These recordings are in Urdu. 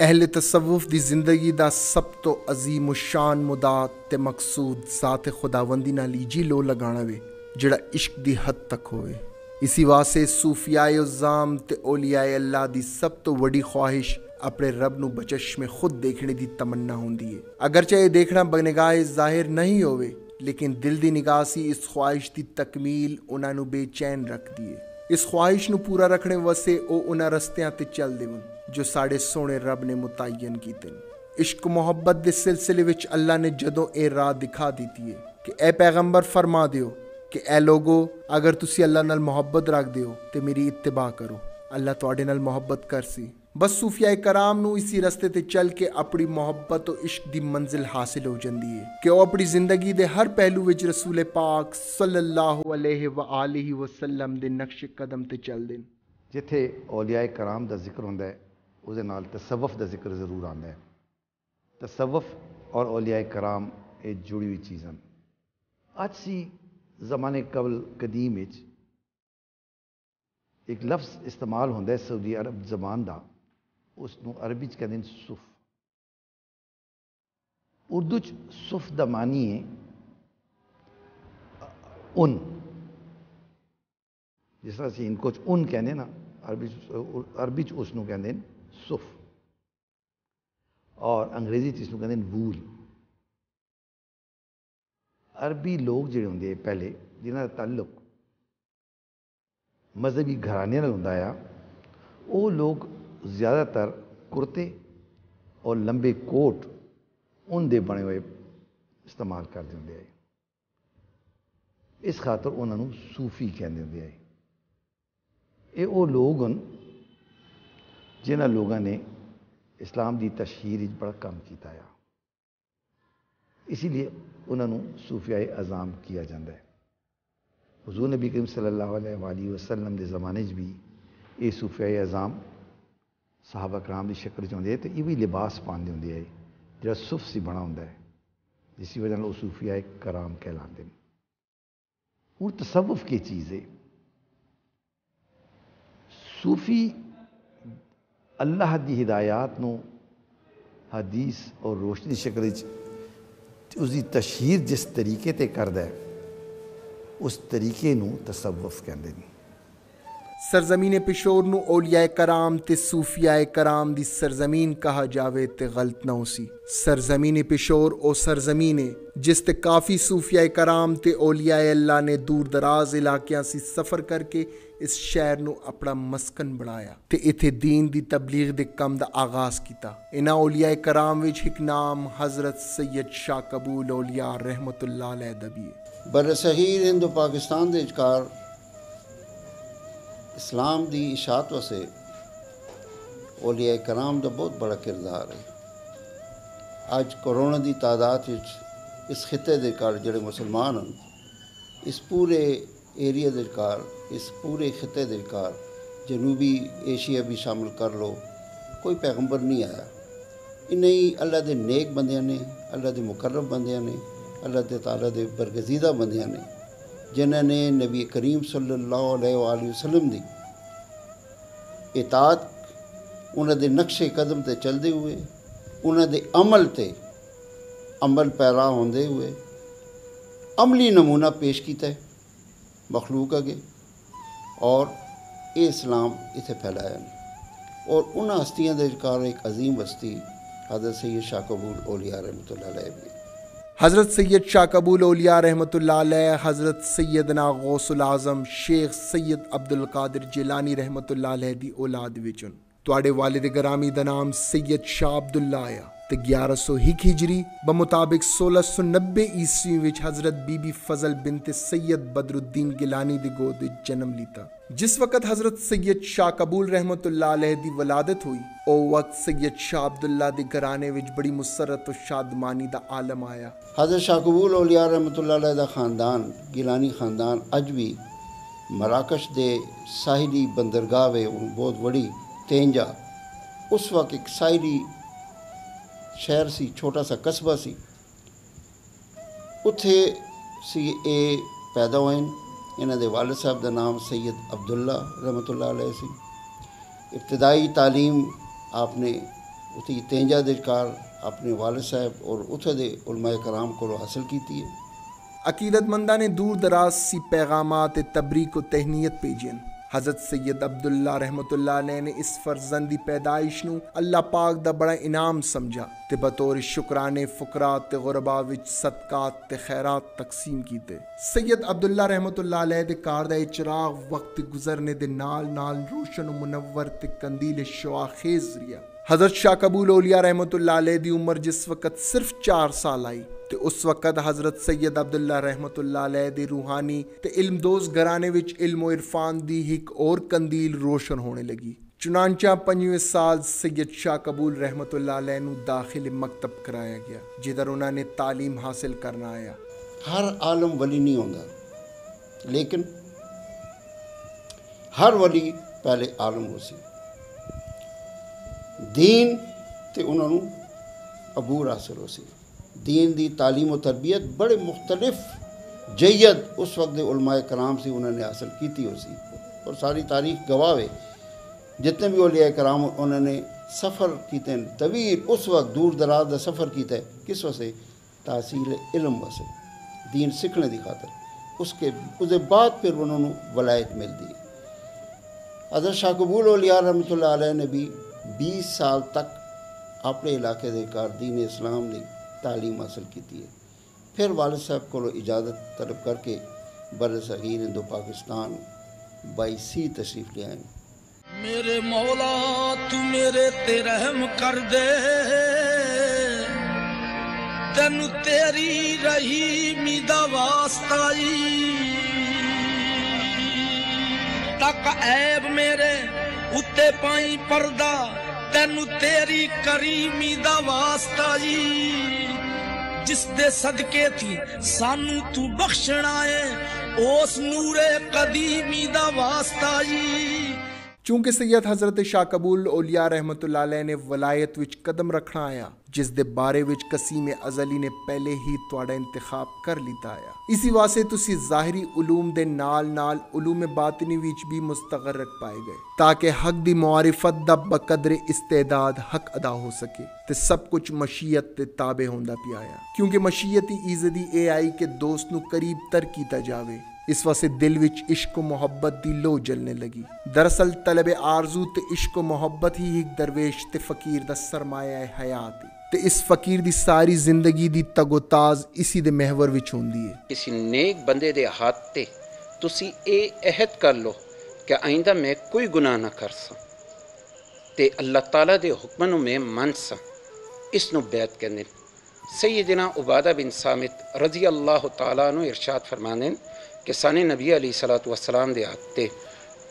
اہل تصوف دی زندگی دا سب تو عظیم و شان مدا تے مقصود ذات خداوندی نال جی لو لگانا وے جڑا عشق دی حد تک ہوئے اسی واسطے صوفیاء عظام تے اولیاء اللہ دی سب تو وڈی خواہش اپنے رب نو بچش میں خود دیکھنے دی تمنا ہوندی ہے اگرچہ یہ دیکھنا بنگاہ ظاہر نہیں ہوئے لیکن دل دی نگاہ سی اس خواہش دی تکمیل انہاں نو بے چین رکھ دیے اس خواہش نو پورا رکھنے واسطے او انہاں رستیاں تے چل دیون جو ساڑے سونے رب نے متعین کیتے عشق محبت دے سلسلے وچ اللہ نے جدوں اے راہ دکھا دیتی ہے کہ اے پیغمبر فرما دیو کہ اے لوگو اگر تسی اللہ نال محبت رکھ دیو تے میری اتباع کرو اللہ تواڈے نال ਬਸ ਸੂਫੀਆ ਕਰਾਮ ਨੂੰ ਇਸੇ ਰਸਤੇ ਤੇ ਚੱਲ ਕੇ ਆਪਣੀ ਮੁਹੱਬਤ ਤੇ ਇਸ਼ਕ ਦੀ ਮੰਜ਼ਿਲ ਹਾਸਲ ਹੋ ਜਾਂਦੀ ਹੈ ਕਿ ਉਹ ਆਪਣੀ ਜ਼ਿੰਦਗੀ ਦੇ ਹਰ ਪਹਿਲੂ ਵਿੱਚ ਰਸੂਲ ਪਾਕ ਸੱਲੱਲਾਹੁ ਅਲੈਹਿ ਵਆਲਿਹਿ ਵਸੱਲਮ ਦੇ ਨਕਸ਼ੇ ਕਦਮ ਤੇ ਚੱਲਦੇ ਨੇ। ਜਿੱਥੇ ਔਲੀਆ ਕਰਾਮ ਦਾ ਜ਼ਿਕਰ ਹੁੰਦਾ ਹੈ, ਉਹਦੇ ਨਾਲ ਤਸਵਫ ਦਾ ਜ਼ਿਕਰ ਜ਼ਰੂਰ ਆਉਂਦਾ ਹੈ। ਤਸਵਫ ਔਰ ਔਲੀਆ ਕਰਾਮ ਇਹ ਜੁੜੀ ਹੋਈ ਚੀਜ਼ਾਂ ਅੱਜ ਸੀ ਜ਼ਮਾਨੇ ਕਬਲ ਕਦੀਮ ਵਿੱਚ ਇੱਕ ਲਫ਼ਜ਼ ਇਸਤੇਮਾਲ ਹੁੰਦਾ ਹੈ, ਸਾਊਦੀ ਅਰਬ ਜ਼ਬਾਨ ਦਾ। ਉਸ ਨੂੰ ਅਰਬੀ ਚ ਕਹਿੰਦੇ ਨੇ ਸੁਫ ਉਰਦੂ ਚ ਸੁਫ ਦਾ ਮਾਨੀ ਹੈ ਉਨ ਜਿਸ ਤਰ੍ਹਾਂ ਅਸੀਂ ਇਨਕੋ ਚ ਉਨ ਕਹਿੰਦੇ ਨਾ ਅਰਬੀ ਅਰਬੀ ਚ ਉਸ ਨੂੰ ਕਹਿੰਦੇ ਨੇ ਸੁਫ ਔਰ ਅੰਗਰੇਜ਼ੀ ਚ ਇਸ ਨੂੰ ਕਹਿੰਦੇ ਨੇ ਵੂਲ ਅਰਬੀ ਲੋਕ ਜਿਹੜੇ ਹੁੰਦੇ ਪਹਿਲੇ ਜਿਨ੍ਹਾਂ ਦਾ ਤਾਲੁਕ ਮਜ਼ਹਬੀ ਘਰਾਣਿਆਂ زیادہ تر کرتے اور لمبے کوٹ ان دے بنے ہوئے استعمال کر دیں آئے۔ اس خاطر انہوں صوفی کہہ دیں آئے۔ یہ او لوگ ان جنہ لوگوں نے اسلام دی تشہیر بڑا کم کیتا ہے اسی لیے انہوں نے صوفیہ اعظام کیا جاندہ ہے۔ حضور نبی کریم صلی اللہ علیہ وآلہ وسلم کے زمانے بھی یہ صوفیہ اعظام صحابہ کرام دی شکل چ ہوندے تے ایویں لباس پاندے ہوندے ہے۔ جڑا صف سی بنا ہوندا ہے، جس کی وجہ نال وہ صوفیاء کرام کہلاندے ہیں ہن تصوف کی چیز ہے۔ صوفی اللہ دی ہدایات نو حدیث اور روشنی شکل اس دی تشہیر جس طریقے تے کردا ہے، اس طریقے نو تصوف کہندے نے سرزمین پشور نو اولیاء کرام تے صوفیاء کرام دی سرزمین کہا جاوے تے غلط نہ ہوسی۔ سرزمین پشور او سرزمین ہے، جس تے کافی صوفیاء کرام تے اولیاء اللہ نے دور دراز علاقیاں سی سفر کر کے اس شہر نو اپنا مسکن بنایا۔ تے ایتھے دین دی تبلیغ دے کم دا آغاز کیتا۔ انہاں اولیاء کرام وچ ایک نام حضرت سید شاہ قبول اولیاء رحمت اللہ علیہ دبی ہے۔ بر صغیر ہند پاکستان دے اچکار اسلام دی اشاعت واسے اولیاء کرام دا بہت بڑا کردار ہے۔ اج کروڑا دی تعداد وچ اس خطے دے کار جڑے مسلمان ہیں اس پورے ایریا دے کار، اس پورے خطے دے کار جنوبی ایشیا بھی شامل کر لو، کوئی پیغمبر نہیں آیا۔ انہیں ہی اللہ دے نیک بندیاں نے، اللہ دے مقرب بندیاں نے، اللہ تعالیٰ دے برگزیدہ بندیاں نے۔ جنہوں نے نبی کریم صلی اللہ علیہ وآلہ وسلم دی۔ اطاعت انہوں دے نقش قدم تے چلدے ہوئے، انہوں دے عمل تے عمل پیرا ہوندے ہوئے۔ عملی نمونہ پیش کیتا ہے مخلوق اگے، اور اے اسلام اتنے پھیلایا نے اور ان ہستیاں دے کار ایک عظیم ہستی حضرت سید شاہ قبول اولیاء رحمۃ اللہ علیہ۔ بھی حضرت سید شاہ قبول اولیاء رحمۃ اللہ علیہ حضرت سیدنا غوث العظم شیخ سید عبد القادر جیلانی رحمۃ اللہ علیہ دی اولاد وچن تواڈے والد گرامی دا نام سید شاہ عبداللہ آیا تے گیارہ سو ہک ہجری بمطابق سولہ سو نبے عیسوی وچ حضرت بی بی فضل بنت سید بدر الدین گیلانی دی گود وچ جنم لیتا جس وقت حضرت سید شاہ قبول رحمت اللہ علیہ دی ولادت ہوئی او وقت سید شاہ عبداللہ دی گھرانے وچ بڑی مسرت و شادمانی دا عالم آیا حضرت شاہ قبول اولیاء رحمۃ اللہ علیہ دا خاندان گیلانی خاندان اج بھی مراکش دے ساحلی بندرگاہ وے بہت بڑی تینجا اس وقت ایک ساحلی شہر سی، چھوٹا سا قصبہ سی۔ اتھے سی اے پیدا ہوئے۔ انہوں والد صاحب نام سید اللہ ابتدائی تعلیم آپ نے اسی تینجا دے اپنے والد صاحب اور اتھے دے علماء کرام کو حاصل کیتی ہے۔ عقیدت مندہ نے دور دراز سی پیغامات تبریک و تہنیت پیجین حضرت سید عبداللہ رحمت اللہ علیہ نے اس فرزندی پیدائش نو اللہ پاک دا بڑا انعام سمجھا تے بطور شکرانے فقرات تے غربا وچ صدقات تے خیرات تقسیم کیتے۔ سید عبداللہ رحمت اللہ علیہ دے کار دا چراغ وقت گزرنے دے نال نال روشن و منور تے کندیل شواخیز ریا حضرت شاہ قبول اولیاء رحمت اللہ علیہ دی عمر جس وقت صرف چار سال آئی، تے اس وقت حضرت سید عبداللہ رحمت اللہ علیہ دی روحانی تے علم دوز گرانے وچ علم و عرفان دی ہک اور کندیل روشن ہونے لگی۔ چنانچہ پنجویں سال سید شاہ قبول رحمت اللہ علیہ نو داخل مکتب کرایا گیا، جدھر انہوں نے تعلیم حاصل کرنا آیا۔ ہر عالم ولی نہیں ہوتا لیکن ہر ولی پہلے عالم ہو سی۔ دین، تے انہوں نے عبور حاصل ہو سی دین دی تعلیم و تربیت بڑے مختلف جید اس وقت دے علماء کرام سے انہوں نے حاصل کیتی ہو سی اور ساری تاریخ گواہے جتنے بھی اولیاء کرام انہوں نے سفر کیتے ہیں، طویل اس وقت دور دراز دا سفر کیتا ہے، کس وجہ تحصیل علم وسے دین سکھنے دی خاطر۔ اس کے، اس بعد پھر انہوں نے ولایت مل دی حضرت شاہ قبول اولیاء رحمۃ اللہ علیہ نے بھی بیس سال تک اپنے علاقے دے کار دین اسلام دی تعلیم حاصل کی ہے۔ پھر والد صاحب کو اجازت طلب کر کے بر صغیر ہندو پاکستان بائیسی تشریف لے آئے۔ میرے مولا، تو میرے تے رحم کر دے۔ تین تیری رہی میدا واسطائی تک عیب میرے اتے پائی پردہ تینو تیری کریمی دا واسطہ جی جس دے صدقے تھی سانو تو بخشنا ہے اس نور قدیمی دا واسطہ جی چونکہ سید حضرت شاہ قبول اولیاء رحمت اللہ علیہ نے ولایت وچ قدم رکھنا آیا جس دے بارے وچ قسیم ازلی نے پہلے ہی تواڈا انتخاب کر لیتا آیا اسی واسطے تسی ظاہری علوم دے نال نال علوم باطنی وچ بھی مستغرق پائے گئے تاکہ حق دی معرفت دا بقدر استعداد حق ادا ہو سکے تے سب کچھ مشیت تے تابع ہوندا پیا آیا کیونکہ مشیتی ایزدی اے آئی کے دوست نو قریب تر کیتا جاوے اس واسطے دل وچ عشق و محبت دی لو جلنے لگی دراصل طلب آرزو تے عشق و محبت ہی ایک درویش تے فقیر دا سرمایہ حیات تے اس فقیر دی ساری زندگی دی تگ و تاز اسی دے محور وچ ہوندی ہے کسی نیک بندے دے ہاتھ تے تسی اے عہد کر لو کہ آئندہ میں کوئی گناہ نہ کر سا تے اللہ تعالیٰ دے حکمنوں میں من سا اس نو بیعت کرنے سیدنا عبادہ بن سامت رضی اللہ تعالیٰ نو ارشاد فرمانے کہ سانے نبی علیہ صلاۃ وسلام دے آتے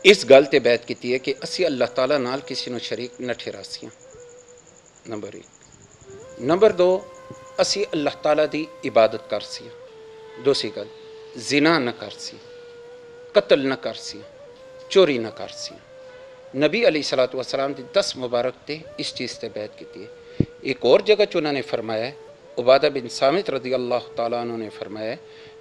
اس گل تے بیعت کیتی ہے کہ اسی اللہ تعالیٰ نال کسی نو شریک نہ ٹھہراسیاں۔ نمبر ایک۔ نمبر دو، اسی اللہ تعالیٰ دی عبادت کرسیاں۔ دوسری گل، زنا نہ کر قتل نہ کر چوری نہ کر نبی علیہ صلاۃ والسلام دی دس مبارک تے اس چیز تے بیعت کیتی ہے۔ ایک اور جگہ چنہ نے فرمایا ہے، عبادہ بن سامت رضی اللہ تعالیٰ عنہ نے فرمایا ہے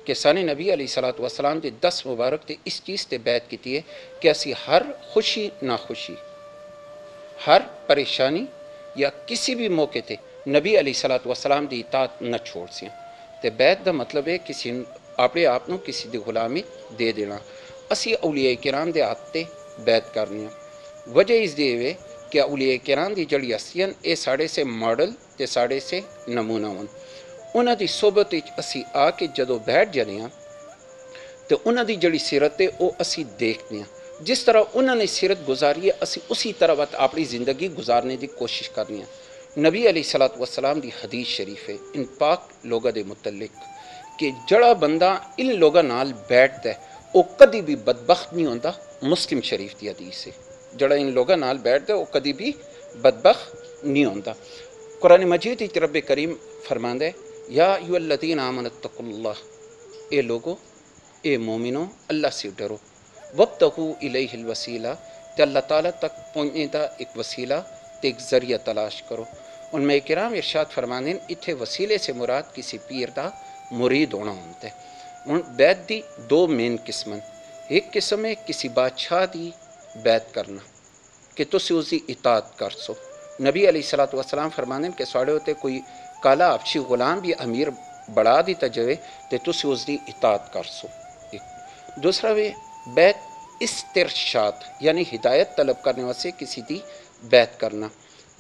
کہ سانی نبی علیہ صلاۃ والسلام دی دس مبارک تے اس چیز تے بیعت کیتی ہے کہ اسی ہر خوشی ناخوشی، ہر پریشانی یا کسی بھی موقع تے نبی علیہ صلاۃ والسلام دی اطاعت نہ چھوڑ سیاں۔ تے بیعت دا مطلب ہے کسی اپنے آپ نو کسی دی غلامی دے دینا۔ اسی اولیاء کرام دے ہاتھ تے بیعت کرنی وجہ اس دے وے کہ اولیاء کرام دی جڑی اصلیاں اے ساڑے سے ماڈل تے ساڑے سے نمونہ ہون۔ انہوں دی صحبت اسی آ کے جدو بیٹھ جانے ہیں تو انہوں دی جڑی سیرت ہے وہ اسی دیکھنے ہیں جس طرح انہوں نے سیرت گزاری ہے اسی اسی طرح بات اپنی زندگی گزارنے دی کوشش کرنی ہے نبی علیہ صلاۃ والسلام دی حدیث شریف ہے ان پاک لوگوں دے متعلق کہ جڑا بندہ ان لوگوں نال بیٹھتا ہے وہ کدی بھی بدبخت نہیں ہوتا مسلم شریف دی حدیث ہے جڑا ان لوگوں نال بیٹھتا ہے وہ کدی بھی بدبخت نہیں ہوتا قرآن مجید رب کریم فرماندہ ہے یا یو الدین آمن اتق اللہ۔ اے لوگو، اے مومنو، اللہ سے ڈرو۔ وقت الیہ الوسیلہ۔ تے اللہ تعالیٰ تک پہنچنے دا ایک وسیلہ، تے ایک ذریعہ تلاش کرو۔ ان میں کرام ارشاد فرمانے اتھے وسیلے سے مراد کسی پیر دا مرید ہونا ہوتا ہے۔ ان بیت دی دو مین قسمن۔ ایک قسم ہے کسی بادشاہ دی بیت کرنا، کہ تسی اسی اطاعت کر سو۔ نبی علیہ الصلوۃ والسلام فرمانے کہ ساڑے ہوتے کوئی کالا افشی غلام بھی امیر بڑھا دیتا جائے تو تسی اس دی اطاعت کر سو دوسرا وے بیت استرشاد یعنی ہدایت طلب کرنے واسطے کسی دی بیت کرنا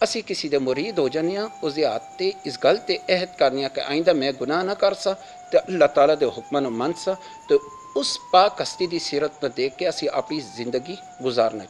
اسی کسی دے مرید ہو جانے ہاں اس دی آتے اس گل تے عہد کرنے ہاں کہ آئندہ میں گناہ نہ کر سا تو اللہ تعالیٰ دے حکمن و من سا تو اس پاک ہستی دی سیرت میں دیکھ کے اسی اپنی زندگی گزارنا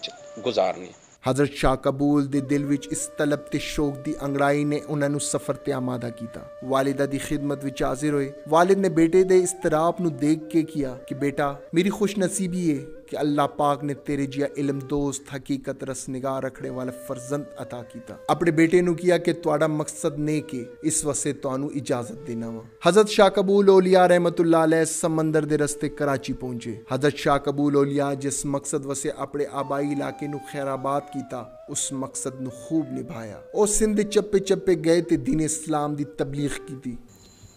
گزارنے حضرت شاہ قبول دے دل وچ اس طلب تے شوق دی انگڑائی نے انہاں نو سفر تے آمادہ کیتا والدہ دی خدمت وچ حاضر ہوئے والد نے بیٹے دے استراب نو دیکھ کے کیا کہ بیٹا میری خوش نصیبی ہے کہ اللہ پاک نے تیرے جیا علم، دوست، حقیقت، رس نگاہ رکھنے والا فرزند عطا کیتا۔ اپنے بیٹے نو کیا کہ تواڈا مقصد نے کہ اس واسطے توانو اجازت دینا وا۔ حضرت شاہ قبول اولیاء رحمت اللہ علیہ سمندر دے رستے کراچی پہنچے۔ حضرت شاہ قبول اولیاء جس مقصد واسطے اپنے آبائی علاقے نو خیر آباد کیتا، اس مقصد نو خوب نبھایا۔ او سندھ چپے چپے گئے تے دین اسلام دی تبلیغ کی تھی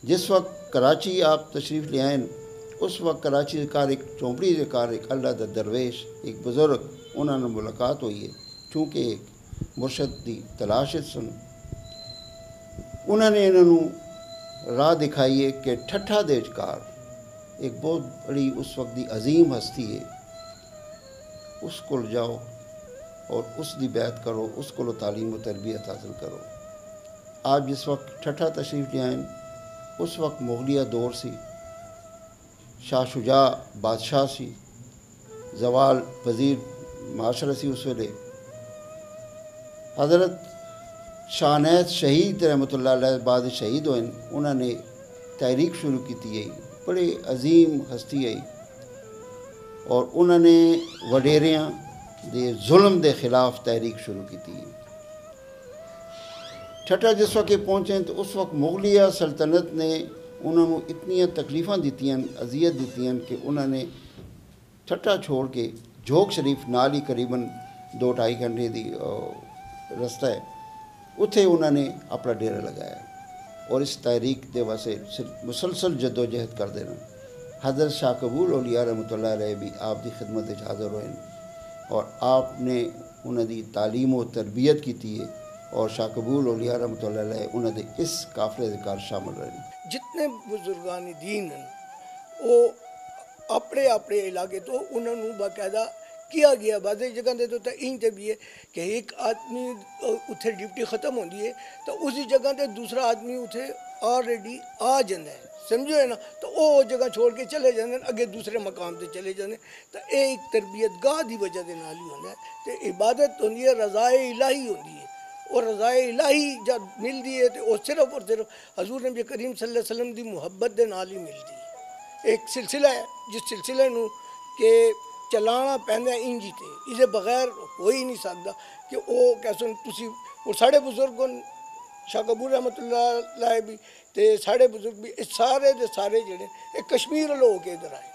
جس وقت کراچی آپ تشریف لے آئیں اس وقت کراچی کے کار ایک چونپڑی کے کار ایک اللہ دا درویش، ایک بزرگ انہوں نے ملاقات ہوئی ہے۔ چونکہ ایک مرشد دی تلاش سن۔ انہوں نے انہوں راہ دکھائی ہے کہ ٹھٹھا دے کار ایک بہت بڑی اس وقت دی عظیم ہستی ہے۔ اس کو جاؤ اور اس دی بیعت کرو، اس کو تعلیم و تربیت حاصل کرو۔ آپ جس وقت ٹھٹھا تشریف لے آئیں اس وقت مغلیہ دور سی۔ شاہ شجاع بادشاہ سی، زوال وزیر معاشرہ سی اس ویلے۔ حضرت شاہ شہید رحمۃ اللہ علیہ بعد شہید ہوئے، انہوں نے تحریک شروع کی تھی بڑے عظیم ہستی آئی اور انہوں نے وڈیریاں دے ظلم دے خلاف تحریک شروع کی تھی۔ ٹھٹا جس وقت پہنچے تو اس وقت مغلیہ سلطنت نے انہوں نے اتنی تکلیفاں دیتی اذیت دیتی کہ انہوں نے ٹھٹا چھوڑ کے جھوک شریف نال ہی قریباً دو ڈھائی گھنٹے دی رستہ ہے۔ اتھے انہوں نے اپنا ڈیرا لگایا۔ اور اس تحریک دے واسے مسلسل جد و جہد کر دینا حضرت شاہ قبول اولیاء رحمۃ اللہ علیہ بھی آپ دی خدمت حاضر ہوئے۔ اور آپ نے انہوں دی تعلیم و تربیت کی تھی اور شاہ قبول اولیاء رحمۃ اللہ علیہ انہوں نے اس قافلے کار شامل رہے۔ جتنے بزرگان دین ہیں، وہ اپنے اپنے علاقے تو انہوں نے باقاعدہ کیا گیا۔ بعض جگہ دے تو این تے بھی ہے کہ ایک آدمی اتھے ڈیوٹی ختم ہوندی ہے، تو اسی جگہ تے دوسرا آدمی اتھے آلریڈی آ جانا ہے۔ سمجھو ہے نا؟ تو وہ جگہ چھوڑ کے چلے جاندے ہیں، اگے دوسرے مقام تے چلے جاندے ہیں۔ تو ایک تربیت گاہ دی وجہ دے نال ہی ہوندا ہے۔ تے عبادت ہوندی ہے، رضا الہی ہوندی ہے۔ اور رضائے الہی جب مل دیئے تو وہ صرف اور صرف حضور نبی کریم صلی اللہ علیہ وسلم دی محبت دے نال ہی مل دی۔ ایک سلسلہ ہے، جس سلسلے نو کہ چلانا پہنے انجی تے۔ اسے بغیر ہو ہی نہیں سکتا کہ وہ کیسے تسی اور ساڑھے بزرگوں، شاہ قبول رحمت اللہ لائے بھی تے ساڑھے بزرگ بھی، اس سارے دے سارے جڑے، ایک کشمیر لوگ ادھر آئے۔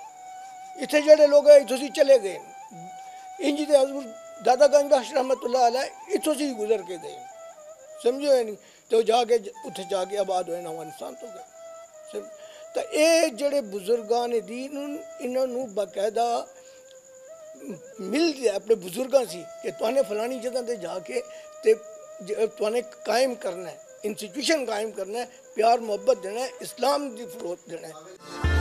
اتھے جڑے لوگ ہیں اتھے چلے گئے۔ انجی تے حضور دادا گنج بخش رحمت اللہ علیہ اتھو سے ہی گزر کے گئے۔ سمجھو ہے نہیں؟ تو جا کے اتھے جا کے آباد ہوئے افغانستان تو گئے۔ تو اے جڑے بزرگان دین انہوں نے باقاعدہ مل دیا اپنے بزرگاں سی، کہ تو نے فلانی جگہ دے جا کے تو نے قائم کرنا ہے، انسٹیٹیوشن قائم کرنا ہے، پیار محبت دینا ہے، اسلام دی فروت دینا ہے۔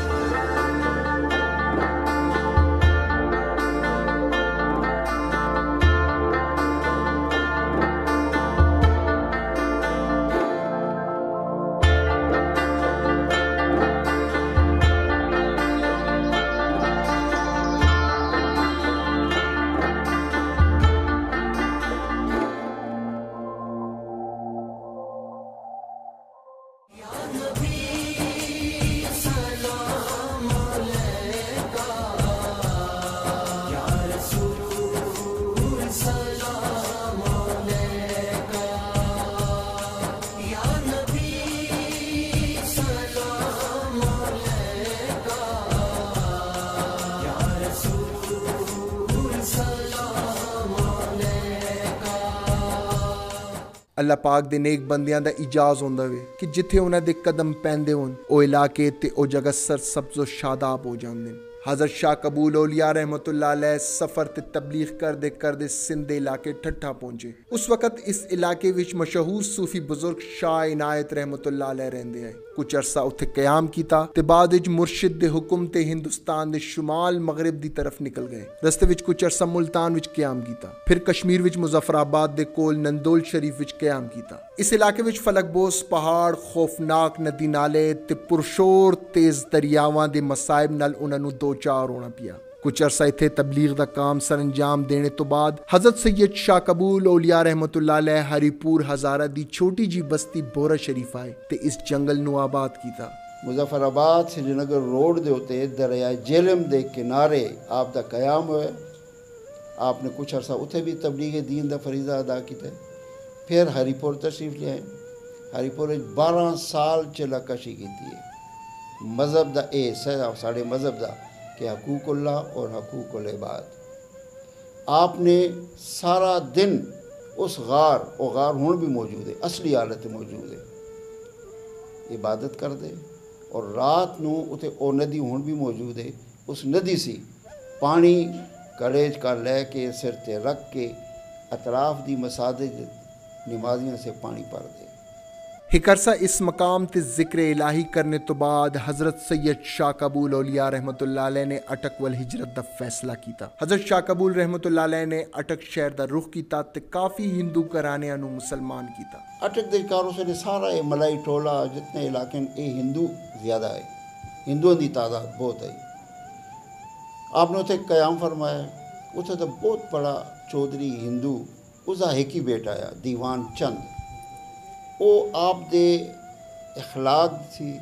اللہ پاک دے نیک بندیاں دا اجاز ہوندا وے کہ جتھے انہاں دے قدم پیندے ہون او علاقے تے او جگہ سر سبز و شاداب ہو جاندے حضرت شاہ قبول اولیاء رحمۃ اللہ علیہ سفر تے تبلیغ کر دے کر دے سندھ علاقے ٹھٹھا پہنچے اس وقت اس علاقے وچ مشہور صوفی بزرگ شاہ عنایت رحمۃ اللہ علیہ رہندے آئے کچھ عرصہ اتھے قیام کیتا تے بعد وچ مرشد دے حکم تے ہندوستان دے شمال مغرب دی طرف نکل گئے رستے وچ کچھ عرصہ ملتان وچ قیام کیتا پھر کشمیر وچ مظفر آباد دے کول نندول شریف وچ قیام کیتا اس علاقے وچ فلک بوس پہاڑ خوفناک ندی نالے تے پرشور تیز دریاواں دے مصائب نال کچھ عرصہ اتھے تبلیغ دا کام سر انجام دینے تو بعد حضرت سید شاہ قبول اولیاء رحمت اللہ علیہ ہری پور ہزارہ دی چھوٹی جی بستی بورا شریف آئے تے اس جنگل نو آباد کیتا۔ مظفر آباد سری نگر روڈ دے ہوتے دریائے جیلم دے کنارے آپ دا قیام ہوئے۔ آپ نے کچھ عرصہ اتھے بھی تبلیغ دین دا فریضہ ادا کیتا ہے۔ پھر ہری پور تشریف لے آئے۔ ہری پور بارہ سال چلا کشی کیتی ہے۔ مذہب دا اے ساڑھے مذہب دا۔ کہ حقوق اللہ اور حقوق العباد۔ آپ نے سارا دن اس غار، وہ غار ہوں بھی موجود ہے، اصلی حالت موجود ہے۔ عبادت کر دے اور رات نو اتنے او ندی ہوں بھی موجود ہے، اس ندی سی پانی کڑیج کا لے کے، سر تے رکھ کے، اطراف دی مساجد نمازیاں سے پانی پڑ دے۔ ایک اس مقام تے ذکر الہی کرنے تو بعد حضرت سید شاہ قبول اولیاء رحمت اللہ علیہ نے اٹک والہجرت دا فیصلہ کیتا۔ حضرت شاہ قبول رحمت اللہ علیہ نے اٹک شہر دا رخ کیتا تے کافی ہندو کرانے انو مسلمان کیتا۔ اٹک دے کاروں سے سارا اے ملائی ٹولا جتنے علاقے اے ہندو زیادہ ہے۔ ہندوؤں دی تعداد بہت ہے۔ آپ نے اتنے قیام فرمایا اتنے تو بہت بڑا چودھری ہندو اسا ایک ہی بیٹا ہے، دیوان چند۔ وہ آپ دے اخلاق سی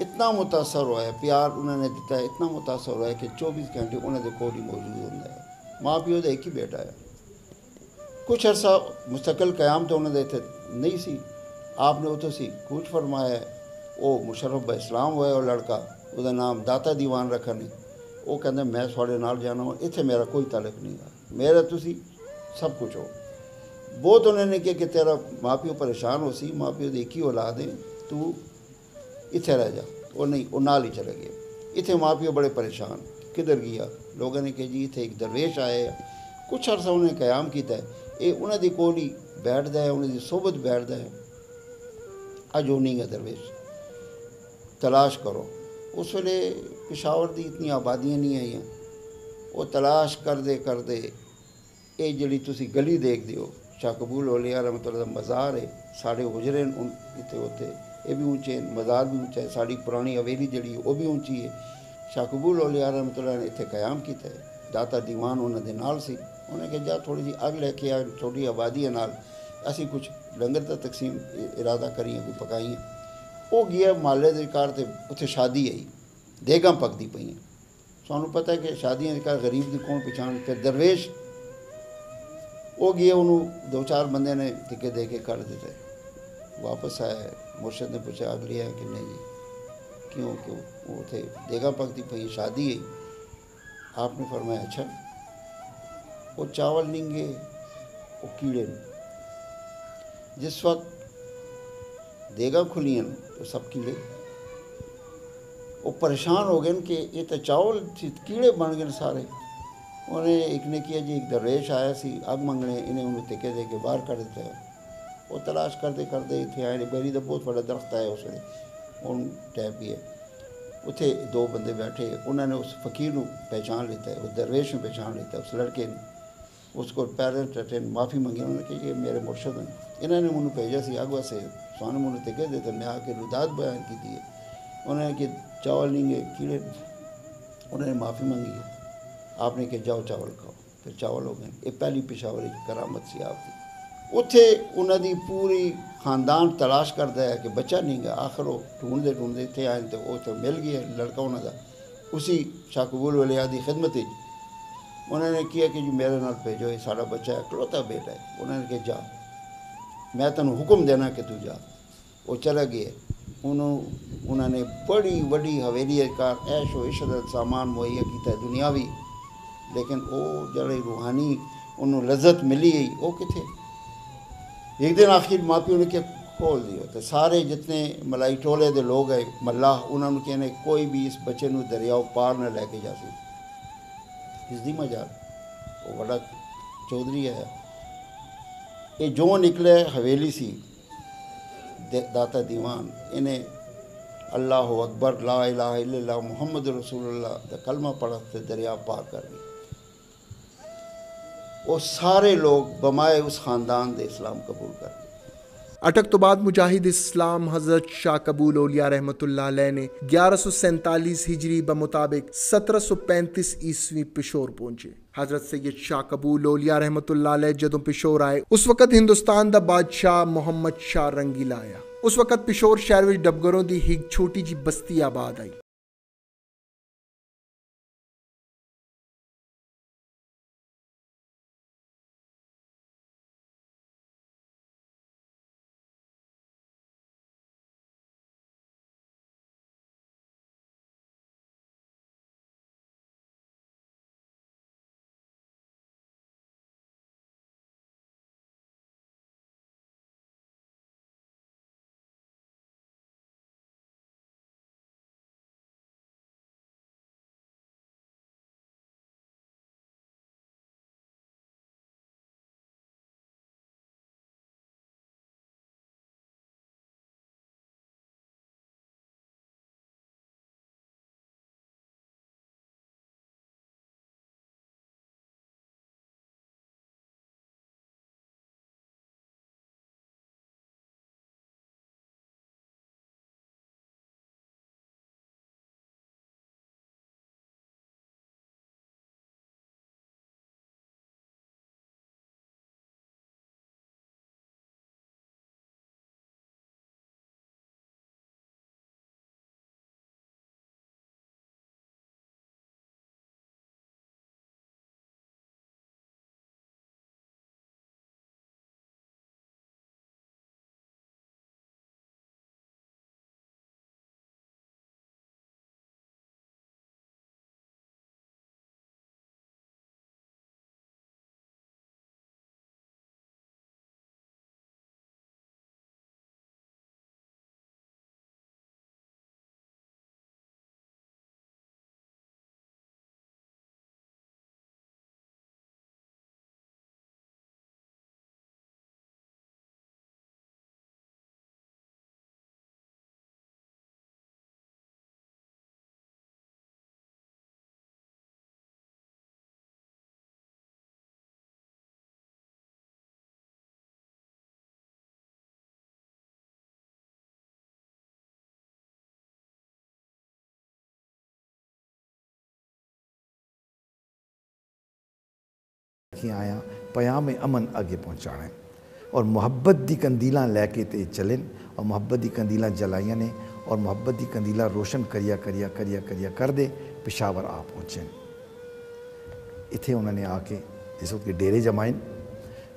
اتنا متاثر ہوا ہے، پیار انہوں نے دیتا ہے، اتنا متاثر ہوا ہے کہ چوبیس گھنٹے انہوں نے کوئی موجود ہوتا ہے۔ ماں پیو دے ایک ہی بیٹا ہے۔ کچھ عرصہ مستقل قیام تو انہوں نے تھے، نہیں سی۔ آپ نے اتو سی کچھ فرمایا ہے، وہ مشرف اسلام ہوا ہے وہ لڑکا وہ نام داتا دیوان رکھا نہیں۔ وہ کہتے میں تھوڑے نال جانا ہوں اتنے میرا کوئی تعلق نہیں ہے۔ میرا تسی سب کچھ ہو بہت انہوں نے کیا کہ تیرا ماں پیو پریشان ہو سی، ماں پیو ایک ہی اولاد ہیں، تو اتنے رہ جا۔ وہ نہیں، وہ نال ہی چلے گئے۔ اتنے ماں پیو بڑے پریشان۔ کدھر گیا؟ لوگوں نے کہ جی اتنے ایک درویش آئے۔ کچھ عرصہ انہوں نے قیام کیتا ہے۔ یہ انہوں دی کول ہی بیٹھ ہے انہوں دی صحبت بیٹھ ہے۔ اج وہ نہیں گا درویش۔ تلاش کرو۔ اس ویلے پشاور دی اتنی آبادیاں نہیں آئی وہ تلاش کر دے کر دے یہ جڑی تسی گلی دیکھ دیو۔ شاہ قبول اولیاء رحمۃ اللہ مزار ہے، ساڑھے حجرے اتنے ہوتے، یہ بھی اونچے مزار بھی اونچا ہے ساری پرانی حویلی جڑی ہے، وہ بھی اونچی ہے۔ شاہ قبول اولیاء رحمۃ اللہ نے اتنے قیام کیتا ہے۔ داتا دیوان انہوں دے نال سی۔ انہیں کہ جا تھوڑی جی اگ لے کے آ، چھوٹی آبادی ہے نال، اسی کچھ لنگر تا تقسیم، ارادہ کریے کوئی پکائیے وہ گیا مالے دے کار تے اتنے شادی آئی۔ دیگاں پکتی پہ سانو پتہ ہے کہ شادیاں کار غریب دی کون پچھان پھر درویش وہ گئے، انہوں دو چار بندے نے ٹکے دے کے کر دیتے۔ واپس آئے، مرشد نے پوچھا اگ لیا کہ نہیں؟ جی کیوں؟ کیوں وہ تھے، دیگا پکتی پہ شادی ہے آپ نے فرمایا اچھا۔ وہ چاول لیں گے وہ کیڑے جس وقت دیگا کھلی ہیں، تو سب کیڑے۔ وہ پریشان ہو گئے کہ یہ تو چاول، کیڑے بن گئے سارے۔ انہیں ایک نے کیا جی ایک درویش آیا سی اگ منگنے، انہیں انہوں تکے دے کے باہر کر دیتا ہے۔ وہ تلاش کرتے کرتے اتنے آئے بری تو بہت بڑا درخت آیا اس نے ان ٹائپ ہی ہے۔ اتنے دو بندے بیٹھے، انہوں نے اس فقیر پہچان لیتا ہے، اس درویش نے پہچان لیتا ہے، اس لڑکے نے اس کو پیرے ٹٹے معافی منگی، انہوں نے کہ یہ میرے مرشد ہیں۔ انہوں نے منہ بھیجا سی اگ سے سونے منہ تکے دیتے میں آ کے رداد بیان کی تھی۔ انہوں نے کہ چاول لیں گے کیڑے۔ انہوں نے معافی منگی ہے۔ آپ نے کہ جاؤ چاول کھاؤ۔ پھر چاول ہو گئے۔ یہ پہلی پشاور کرامت سی آپ کی۔ اتنے انہوں دی پوری خاندان تلاش کرتا ہے کہ بچہ نہیں گا، آخر وہ ڈھونڈتے ڈھونڈتے اتنے آئے تو وہ تو مل گیا، لڑکا انہوں کا اسی شاہ قبول والے آدھی خدمت انہوں نے کیا کہ جی میرے نال بھیجو، یہ سارا بچہ ہے کلوتا بیٹا ہے۔ انہوں نے کہ جا۔ میں تینوں حکم دینا کہ تو جا۔ وہ چلا گیا۔ انہوں انہوں نے بڑی وڈی حویلی کار ایش و عشرت، سامان مہیا کیتا ہے لیکن او جڑے روحانی انہوں لذت ملی گئی وہ کتنے ایک دن آخر ماں پیو نے کہ کھول دے سارے جتنے ملائی ٹولے دے لوگ ہیں ملاح، انہوں نے کہنے، کوئی بھی اس بچے نو دریاؤ پار نہ لے کے جاسی اس دی مجال وہ بڑا چودری ہے یہ جو نکلے، حویلی سی داتا دیوان، انہیں اللہ اکبر، لا الہ الا اللہ، محمد رسول اللہ کا کلمہ پڑھتے دریاؤ پار کر وہ سارے لوگ بمائے اس خاندان دے اسلام قبول کر اٹک تو بعد مجاہد اسلام حضرت شاہ قبول اولیاء رحمت اللہ علیہ نے گیارہ سو سینتالیس ہجری بمطابق سترہ سو پینتیس عیسوی پشور پہنچے۔ حضرت سید شاہ قبول اولیاء رحمت اللہ علیہ جدوں پشور آئے، اس وقت ہندوستان دا بادشاہ محمد شاہ رنگیلا آیا۔ اس وقت پشور شہر وچ ڈبگروں دی ہگ چھوٹی جی بستی آباد آئی۔ کہ آیا، پیام امن اگے پہنچانا ہے اور محبت دی کندیلاں لے کے تے چلن، اور محبت دی کندیلاں جلائیاں نے، اور محبت دی کندیلاں روشن کریا کریا کریا کریا، کر دے، پشاور آ پہنچے اتھے انہوں نے آ کے جس وقت کے ڈیرے جمائن،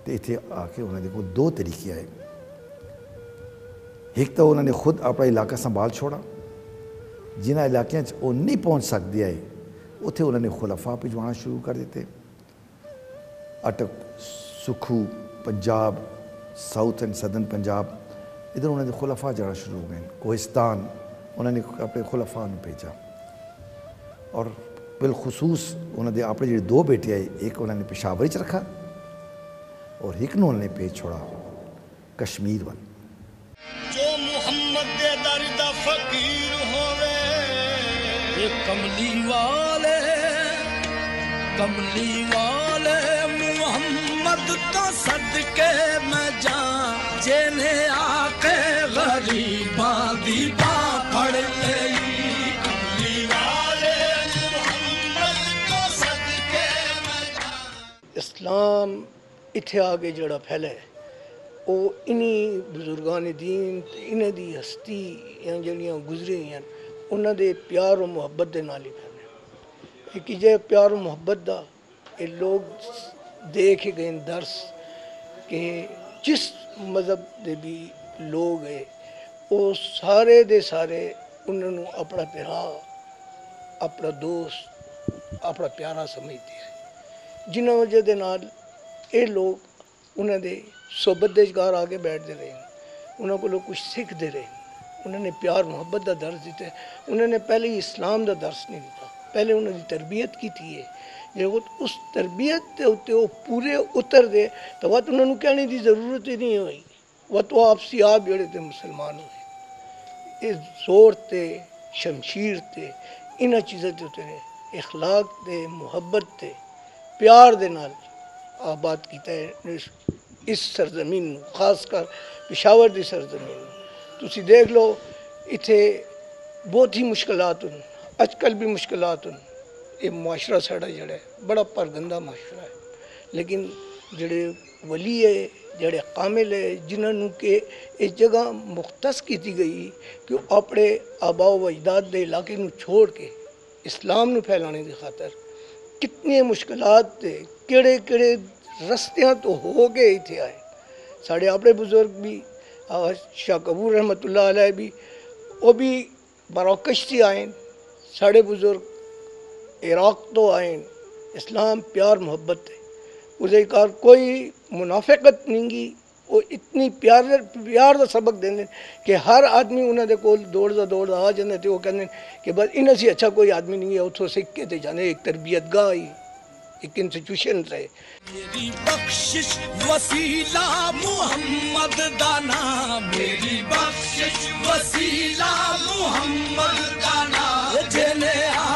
تے اتھے آ کے انہوں نے کو دو طریقے آئے۔ ایک تو انہوں نے خود اپنا علاقہ سنبھال چھوڑا، جنہ علاقے وہ نہیں پہنچ سکتے آئے، اتھے انہوں نے خلفاء بھجوانا شروع کر دیتے۔ Attock, سکھو، Punjab, south and southern Punjab, ادھر انہوں نے خلفاء جانا شروع ہو گئے کوہستان، انہوں نے اپنے خلفاء نے بھیجا۔ اور بالخصوص انہوں نے اپنے جڑے دو بیٹے آئے، ایک انہوں نے پشاور چ رکھا اور ایک نو انہوں نے بھیج چھوڑا، کشمیر ون جو محمد دے در دا فقیر ہووے یہ کملی والے کملی والے۔ تو صدقے میں جا، جنہیں آقے غریباں دی اسلام اتھے آگے جڑا پھیلے او انہی بزرگان دین انہی دی ہستی یا جنیاں گزرے ہیں انہ دے پیار و محبت دے نالی پھیلے۔ ایک جے پیار و محبت دا، اے لوگ دیکھے گئے درس کہ جس مذہب دے بھی لوگ ہے وہ سارے دے سارے انہوں اپنا پیرا، اپنا دوست، اپنا پیارا سمجھتے جنہوں وجہ اے لوگ انہوں نے صحبت دیشگار آگے بیٹھ دے رہے ہیں۔ انہوں کو کچھ سکھ دے رہے ہیں۔ انہوں نے پیار، محبت دا درس دیتے ہیں انہوں نے پہلے ہی اسلام دا درس نہیں دیتا پہلے انہوں نے تربیت کی تھی ہے۔ ਜੇ ਉਹ ਉਸ ਤਰਬੀਅਤ ਦੇ ਉੱਤੇ ਉਹ ਪੂਰੇ ਉਤਰਦੇ ਤਾਂ ਬਾਅਦ ਉਹਨਾਂ ਨੂੰ ਕਹਿਣੇ ਦੀ ਜ਼ਰੂਰਤ ਹੀ ਨਹੀਂ ਹੋਈ ਉਹ ਤਾਂ ਆਪਸੀ ਆਪ ਜਿਹੜੇ ਤੇ ਮੁਸਲਮਾਨ ਹੋਏ ਇਸ ਜ਼ੋਰ ਤੇ ਸ਼ਮਸ਼ੀਰ ਤੇ ਇਹਨਾਂ ਚੀਜ਼ਾਂ ਦੇ ਉੱਤੇ ਨੇ اخلاق ਤੇ ਮੁਹੱਬਤ ਤੇ ਪਿਆਰ ਦੇ ਨਾਲ ਆਬਾਦ ਕੀਤਾ ਹੈ ਇਸ- ਇਸ ਸਰਜ਼ਮੀਨ ਨੂੰ ਖਾਸ ਕਰ ਪਿਸ਼ਾਵਰ ਦੀ ਸਰਜ਼ਮੀਨ ਨੂੰ ਤੁਸੀਂ ਦੇਖ ਲਓ ਇੱਥੇ ਬਹੁਤ ਹੀ ਮੁਸ਼ਕਲਾਤ ਹਨ ਅੱਜ ਕੱਲ੍ਹ ਵੀ ਮੁਸ਼ਕਲਾਤ ਹਨ یہ معاشرہ ساڑا جڑا ہے، بڑا پر گندہ معاشرہ ہے۔ لیکن جڑے ولی ہے، جڑے قامل ہے، جنہوں کہ اس جگہ مختص کیتی گئی کہ اپنے آبا و اجداد دے علاقے نو چھوڑ کے اسلام نو پھیلانے دی خاطر کتنے مشکلات تے کیڑے کیڑے رستیاں تو ہو کے اتنے آئے۔ ساڑے اپنے بزرگ بھی شاہ کبور رحمت اللہ علیہ بھی، وہ بھی مراکش سے آئے۔ ساڑے بزرگ عراق تو آئیں اسلام پیار محبت ہے۔ اسے کار کوئی منافقت نہیں گی وہ اتنی پیار پیار کا سبق دیں کہ ہر آدمی انہوں دے کول دوڑتا دوڑتا آ جاتے تھے وہ کہتے کہ بس انہیں سے اچھا کوئی آدمی نہیں ہے اتوں سیکھ کے تے جانے ایک تربیت گاہ ہی ایک انسٹیٹیوشن رہے۔ میری بخشش وسیلہ محمد دانا میری بخشش وسیلہ محمد دانا جنے آکے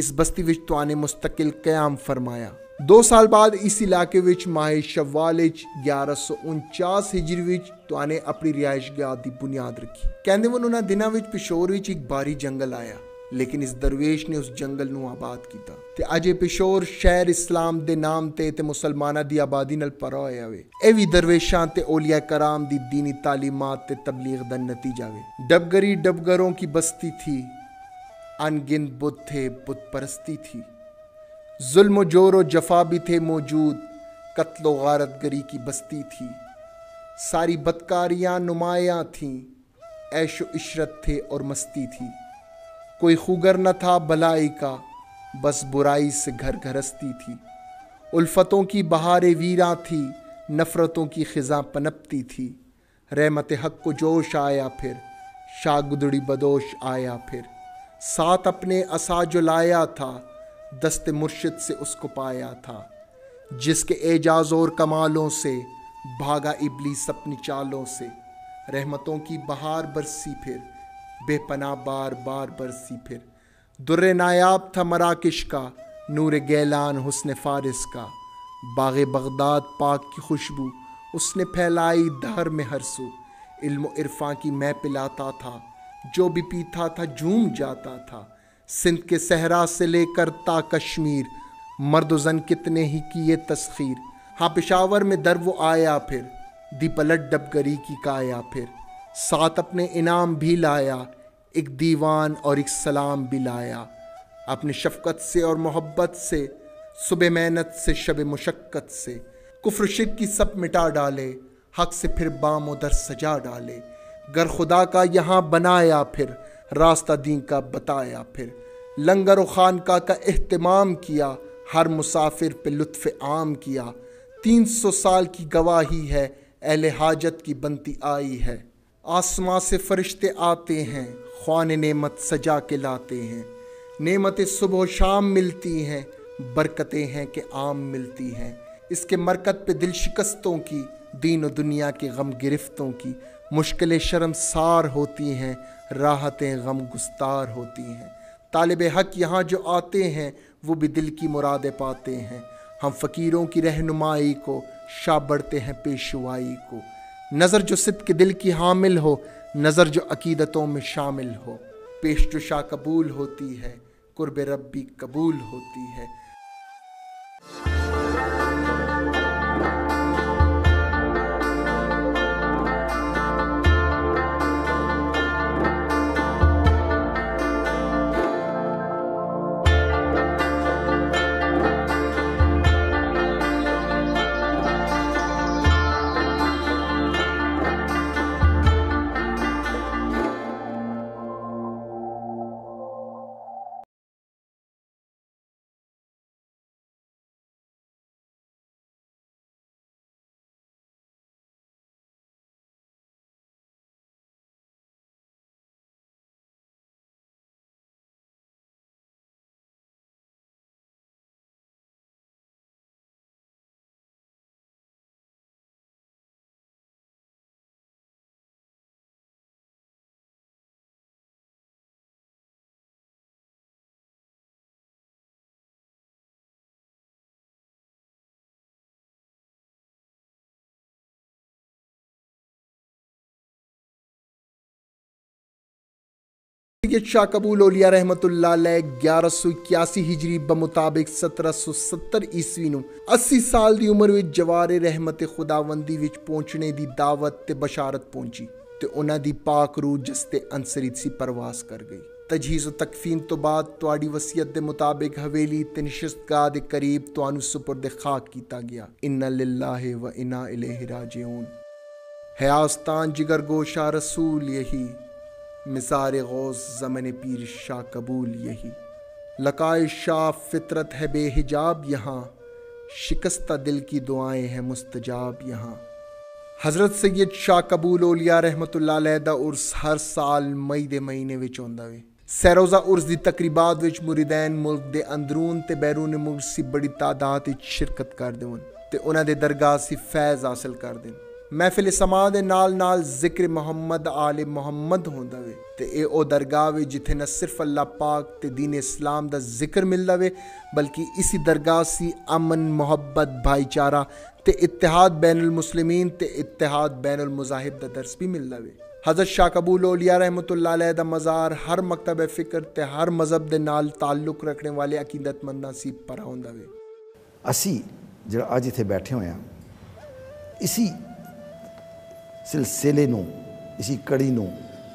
ਇਸ ਬਸਤੀ ਵਿੱਚ ਤੁਆਨੇ ਮੁਸਤਕਿਲ ਕਿਆਮ ਫਰਮਾਇਆ 2 ਸਾਲ ਬਾਅਦ ਇਸ ਇਲਾਕੇ ਵਿੱਚ ਮਾਹ ਸ਼ਵਾਲ ਵਿੱਚ 1149 ਹਿਜਰੀ ਵਿੱਚ ਤੁਆਨੇ ਆਪਣੀ ਰਿਹਾਇਸ਼ਗਾਹ ਦੀ ਬੁਨਿਆਦ ਰੱਖੀ ਕਹਿੰਦੇ ਵਨ ਉਹਨਾਂ ਦਿਨਾਂ ਵਿੱਚ ਪਿਸ਼ੌਰ ਵਿੱਚ ਇੱਕ ਬਾਰੀ ਜੰਗਲ ਆਇਆ ਲੇਕਿਨ ਇਸ ਦਰਵੇਸ਼ ਨੇ ਉਸ ਜੰਗਲ ਨੂੰ ਆਬਾਦ ਕੀਤਾ ਤੇ ਅਜੇ ਪਿਸ਼ੌਰ ਸ਼ਹਿਰ ਇਸਲਾਮ ਦੇ ਨਾਮ ਤੇ ਤੇ ਮੁਸਲਮਾਨਾਂ ਦੀ ਆਬਾਦੀ ਨਾਲ ਭਰਾ ਹੋਇਆ ਵੇ ਇਹ ਵੀ ਦਰਵੇਸ਼ਾਂ ਤੇ ਔਲੀਆ ਕਰਾਮ ਦੀ دینی ਤਾਲੀਮਾਤ ਤੇ ਤਬਲੀਗ ਦਾ ਨਤੀਜਾ ਵੇ ਡਬਗਰੀ ਡਬਗਰੋਂ ਕੀ ਬਸਤੀ ਥੀ ان گن بت تھے، بت پرستی تھی۔ ظلم و جور و جفا بھی تھے موجود، قتل و غارت گری کی بستی تھی۔ ساری بدکاریاں نمایاں تھیں، عیش و عشرت تھے اور مستی تھی۔ کوئی خوگر نہ تھا بھلائی کا، بس برائی سے گھر گھرستی تھی۔ الفتوں کی بہار ویراں تھی نفرتوں کی خزاں پنپتی تھی۔ رحمت حق کو جوش آیا پھر، شاگدڑی بدوش آیا پھر۔ ساتھ اپنے اسا جو لایا تھا، دست مرشد سے اس کو پایا تھا، جس کے اعجاز اور کمالوں سے، بھاگا ابلیس اپنی چالوں سے، رحمتوں کی بہار برسی پھر، بے پناہ بار بار برسی پھر۔ در نایاب تھا مراکش کا، نور گیلان حسن فارس کا۔ باغ بغداد پاک کی خوشبو، اس نے پھیلائی دہر میں ہر سو۔ علم و عرفان کی میں پلاتا تھا۔ جو بھی پیتا تھا جھوم جاتا تھا۔ سندھ کے صحرا سے لے کر تا کشمیر، مرد و زن کتنے ہی کیے تسخیر۔ ہاں پشاور میں در وہ آیا پھر، دی پلٹ ڈب گری کی کایا پھر۔ ساتھ اپنے انعام بھی لایا، ایک دیوان اور ایک سلام بھی لایا۔ اپنے شفقت سے اور محبت سے، صبح محنت سے، شب مشقت سے۔ کفر شرک کی سب مٹا ڈالے، حق سے پھر بام و در سجا ڈالے۔ گر خدا کا یہاں بنایا پھر، راستہ دین کا بتایا پھر۔ لنگر و خانقاہ کا اہتمام کیا، ہر مسافر پہ لطف عام کیا۔ تین سو سال کی گواہی ہے، اہل حاجت کی بنتی آئی ہے۔ آسماں سے فرشتے آتے ہیں، خوان نعمت سجا کے لاتے ہیں۔ نعمتیں صبح و شام ملتی ہیں، برکتیں ہیں کہ عام ملتی ہیں۔ اس کے مرکت پہ دل شکستوں کی، دین و دنیا کے غم گرفتوں کی۔ مشکلیں شرمسار ہوتی ہیں، راحتیں غم گستار ہوتی ہیں۔ طالب حق یہاں جو آتے ہیں، وہ بھی دل کی مرادیں پاتے ہیں۔ ہم فقیروں کی رہنمائی کو، شاہ بڑھتے ہیں پیشوائی کو۔ نظر جو صدق دل کی حامل ہو، نظر جو عقیدتوں میں شامل ہو۔ پیش جو شاہ قبول ہوتی ہے، قرب ربی قبول ہوتی ہے۔ گیارہ سو اکیاسی ہجری بمطابق سترہ سو ستر عیسوی نو اسی سال دی عمر وچ جوار رحمت خداوندی وچ پہنچنے دی دعوت تے بشارت پہنچی تے انہاں دی پاک روح جستے انسرید سی پرواز کر گئی۔ تجہیز و تکفین تو بعد تواڈی وصیت دے مطابق حویلی تے نشست گاہ دے قریب توانو سپرد خاک کیتا گیا۔ ان للہ و انا الیہ راجعون۔ ہے آستان جگر گوشا رسول یہی۔ مثار غوث زمن پیر شاہ قبول یہی۔ لقائے شاہ فطرت ہے بے حجاب یہاں، شکستہ دل کی دعائیں ہیں مستجاب یہاں۔ حضرت سید شاہ قبول اولیاء رحمت اللہ علیہ دا عرس ہر سال مئی دے مہینے وچ ہوندا وے۔ سیروزہ عرس دی تقریبات وچ مریدین ملک دے اندرون تے بیرون ملک سی بڑی تعداد وچ شرکت کر دون تے انہاں دے درگاہ سی فیض حاصل کر دین محفل سما دے نال نال ذکر محمد آل محمد ہوندا وے۔ تے اے او درگاہ وے جتھے نہ صرف اللہ پاک تے دین اسلام دا ذکر ملدا وے، بلکہ اسی درگاہ سی امن، محبت، بھائی چارہ تے اتحاد بین المسلمین تے اتحاد بین المذاہب دا درس بھی ملدا وے۔ حضرت شاہ قبول اولیاء رحمۃ اللہ علیہ دا مزار ہر مکتب فکر تے ہر مذہب دے نال تعلق رکھنے والے عقیدت مندہ سی پرا ہوندا وے۔ اسی جڑا اج تھے بیٹھے ہوئے ہیں اسی ਸਿਲਸਿਲੇ ਨੂੰ ਇਸੀ ਕੜੀ ਨੂੰ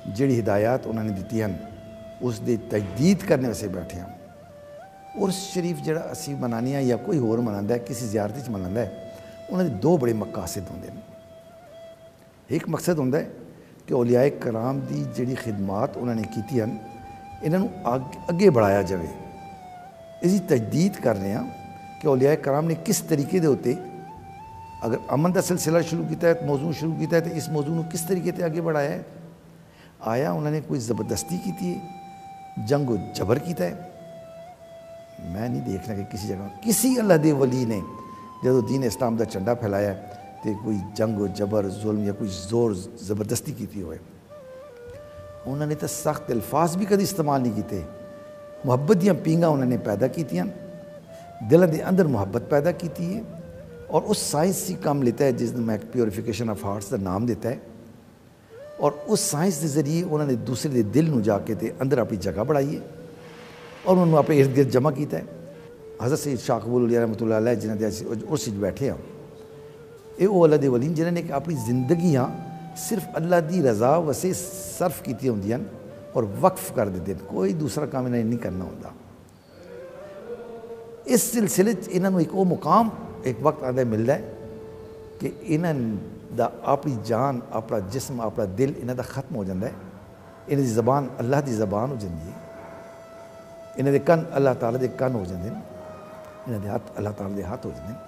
ਜਿਹੜੀ ਹਦਾਇਤ ਉਹਨਾਂ ਨੇ ਦਿੱਤੀ ਹਨ ਉਸ ਦੀ ਤਜਦੀਦ ਕਰਨ ਵਾਸਤੇ ਬੈਠੇ ਹਾਂ ਉਰਸ ਸ਼ਰੀਫ ਜਿਹੜਾ ਅਸੀਂ ਮਨਾਉਂਦੇ ਹਾਂ ਜਾਂ ਕੋਈ ਹੋਰ ਮਨਾਉਂਦਾ ਹੈ ਕਿਸੇ ਜ਼ਿਆਰਤ 'ਚ ਮਨਾਉਂਦਾ ਹੈ ਉਹਨਾਂ ਦੇ ਦੋ ਬੜੇ ਮਕਾਸਦ ਹੁੰਦੇ ਨੇ ਇੱਕ ਮਕਸਦ ਹੁੰਦਾ ਹੈ ਕਿ ਔਲੀਆਏ ਕਰਾਮ ਦੀ ਜਿਹੜੀ ਖਿਦਮਤ ਉਹਨਾਂ ਨੇ ਕੀਤੀ ਹਨ ਇਹਨਾਂ ਨੂੰ ਅੱਗ- ਅੱਗੇ ਬੜਾਇਆ ਜਾਵੇ ਇਸ ਦੀ ਤਜਦੀਦ ਕਰ ਰਹੇ ਹਾਂ ਕਿ ਔਲੀਆਏ ਕਰਾਮ ਨੇ ਕਿਸ ਤਰੀਕੇ ਦੇ ਉੱਤੇ اگر امن کا سلسلہ شروع کیا ہے موضوع شروع کیا ہے، تو اس موضوع نے کس طریقے سے آگے بڑھایا ہے؟ آیا انہوں نے کوئی زبردستی کی تھی؟ جنگ و جبر کیتا ہے میں نہیں دیکھنا کہ کسی جگہ، کسی اللہ دے ولی نے جدو دین اسلام دا چنڈا پھیلایا ہے تو کوئی جنگ و جبر، ظلم یا کوئی زور زبردستی کیتی ہوئے۔ انہوں نے تو سخت الفاظ بھی کدی استعمال نہیں کیتے۔ محبت دیاں پینگاں انہوں نے پیدا کیتیاں دلوں دے اندر محبت پیدا کیتی ہے اور اس سائنس سے کام لیتا ہے جس نے میں پیوریفیکیشن آف ہارٹس کا نام دیتا ہے اور اس سائنس کے ذریعے انہوں نے دوسرے دے دل نو جا کے تے اندر اپنی جگہ بڑھائی ہے اور انہوں نے ارد گرد جمع کیتا ہے۔ حضرت سید شاہ قبول علیہ رحمۃ اللہ علیہ جنہوں نے اس بیٹھے ہاں۔ یہ وہ اللہ دے ولین جنہوں نے اپنی زندگیاں صرف اللہ دی رضا وسے صرف کیتی ہوں ہیں اور وقف کر دیتے ہیں۔ کوئی دوسرا کام انہیں نہیں کرنا ہوتا اس سلسلے انہوں نے ایک وہ مقام ਨੂੰ ਇੱਕ ਉਹ ਮੁਕਾਮ ਇੱਕ ਵਕਤ ਆਉਂਦਾ ਮਿਲਦਾ ਹੈ ਕਿ ਇਹਨਾਂ ਦਾ ਆਪਣੀ ਜਾਨ ਆਪਣਾ ਜਿਸਮ ਆਪਣਾ ਦਿਲ ਇਹਨਾਂ ਦਾ ਖਤਮ ਹੋ ਜਾਂਦਾ ਹੈ ਇਹਨਾਂ ਦੀ ਜ਼ਬਾਨ ਅੱਲਾਹ ਦੀ ਜ਼ਬਾਨ ਹੋ ਜਾਂਦੀ ਹੈ ਇਹਨਾਂ ਦੇ ਕੰਨ ਅੱਲਾਹ ਤਾਲਾ ਦੇ ਕੰਨ ਹੋ ਜਾਂਦੇ ਨੇ ਇਹਨਾਂ ਦੇ ਹੱਥ ਅੱਲਾਹ ਤਾਲਾ ਦੇ ਹੱਥ ਹੋ ਜਾਂਦੇ ਨੇ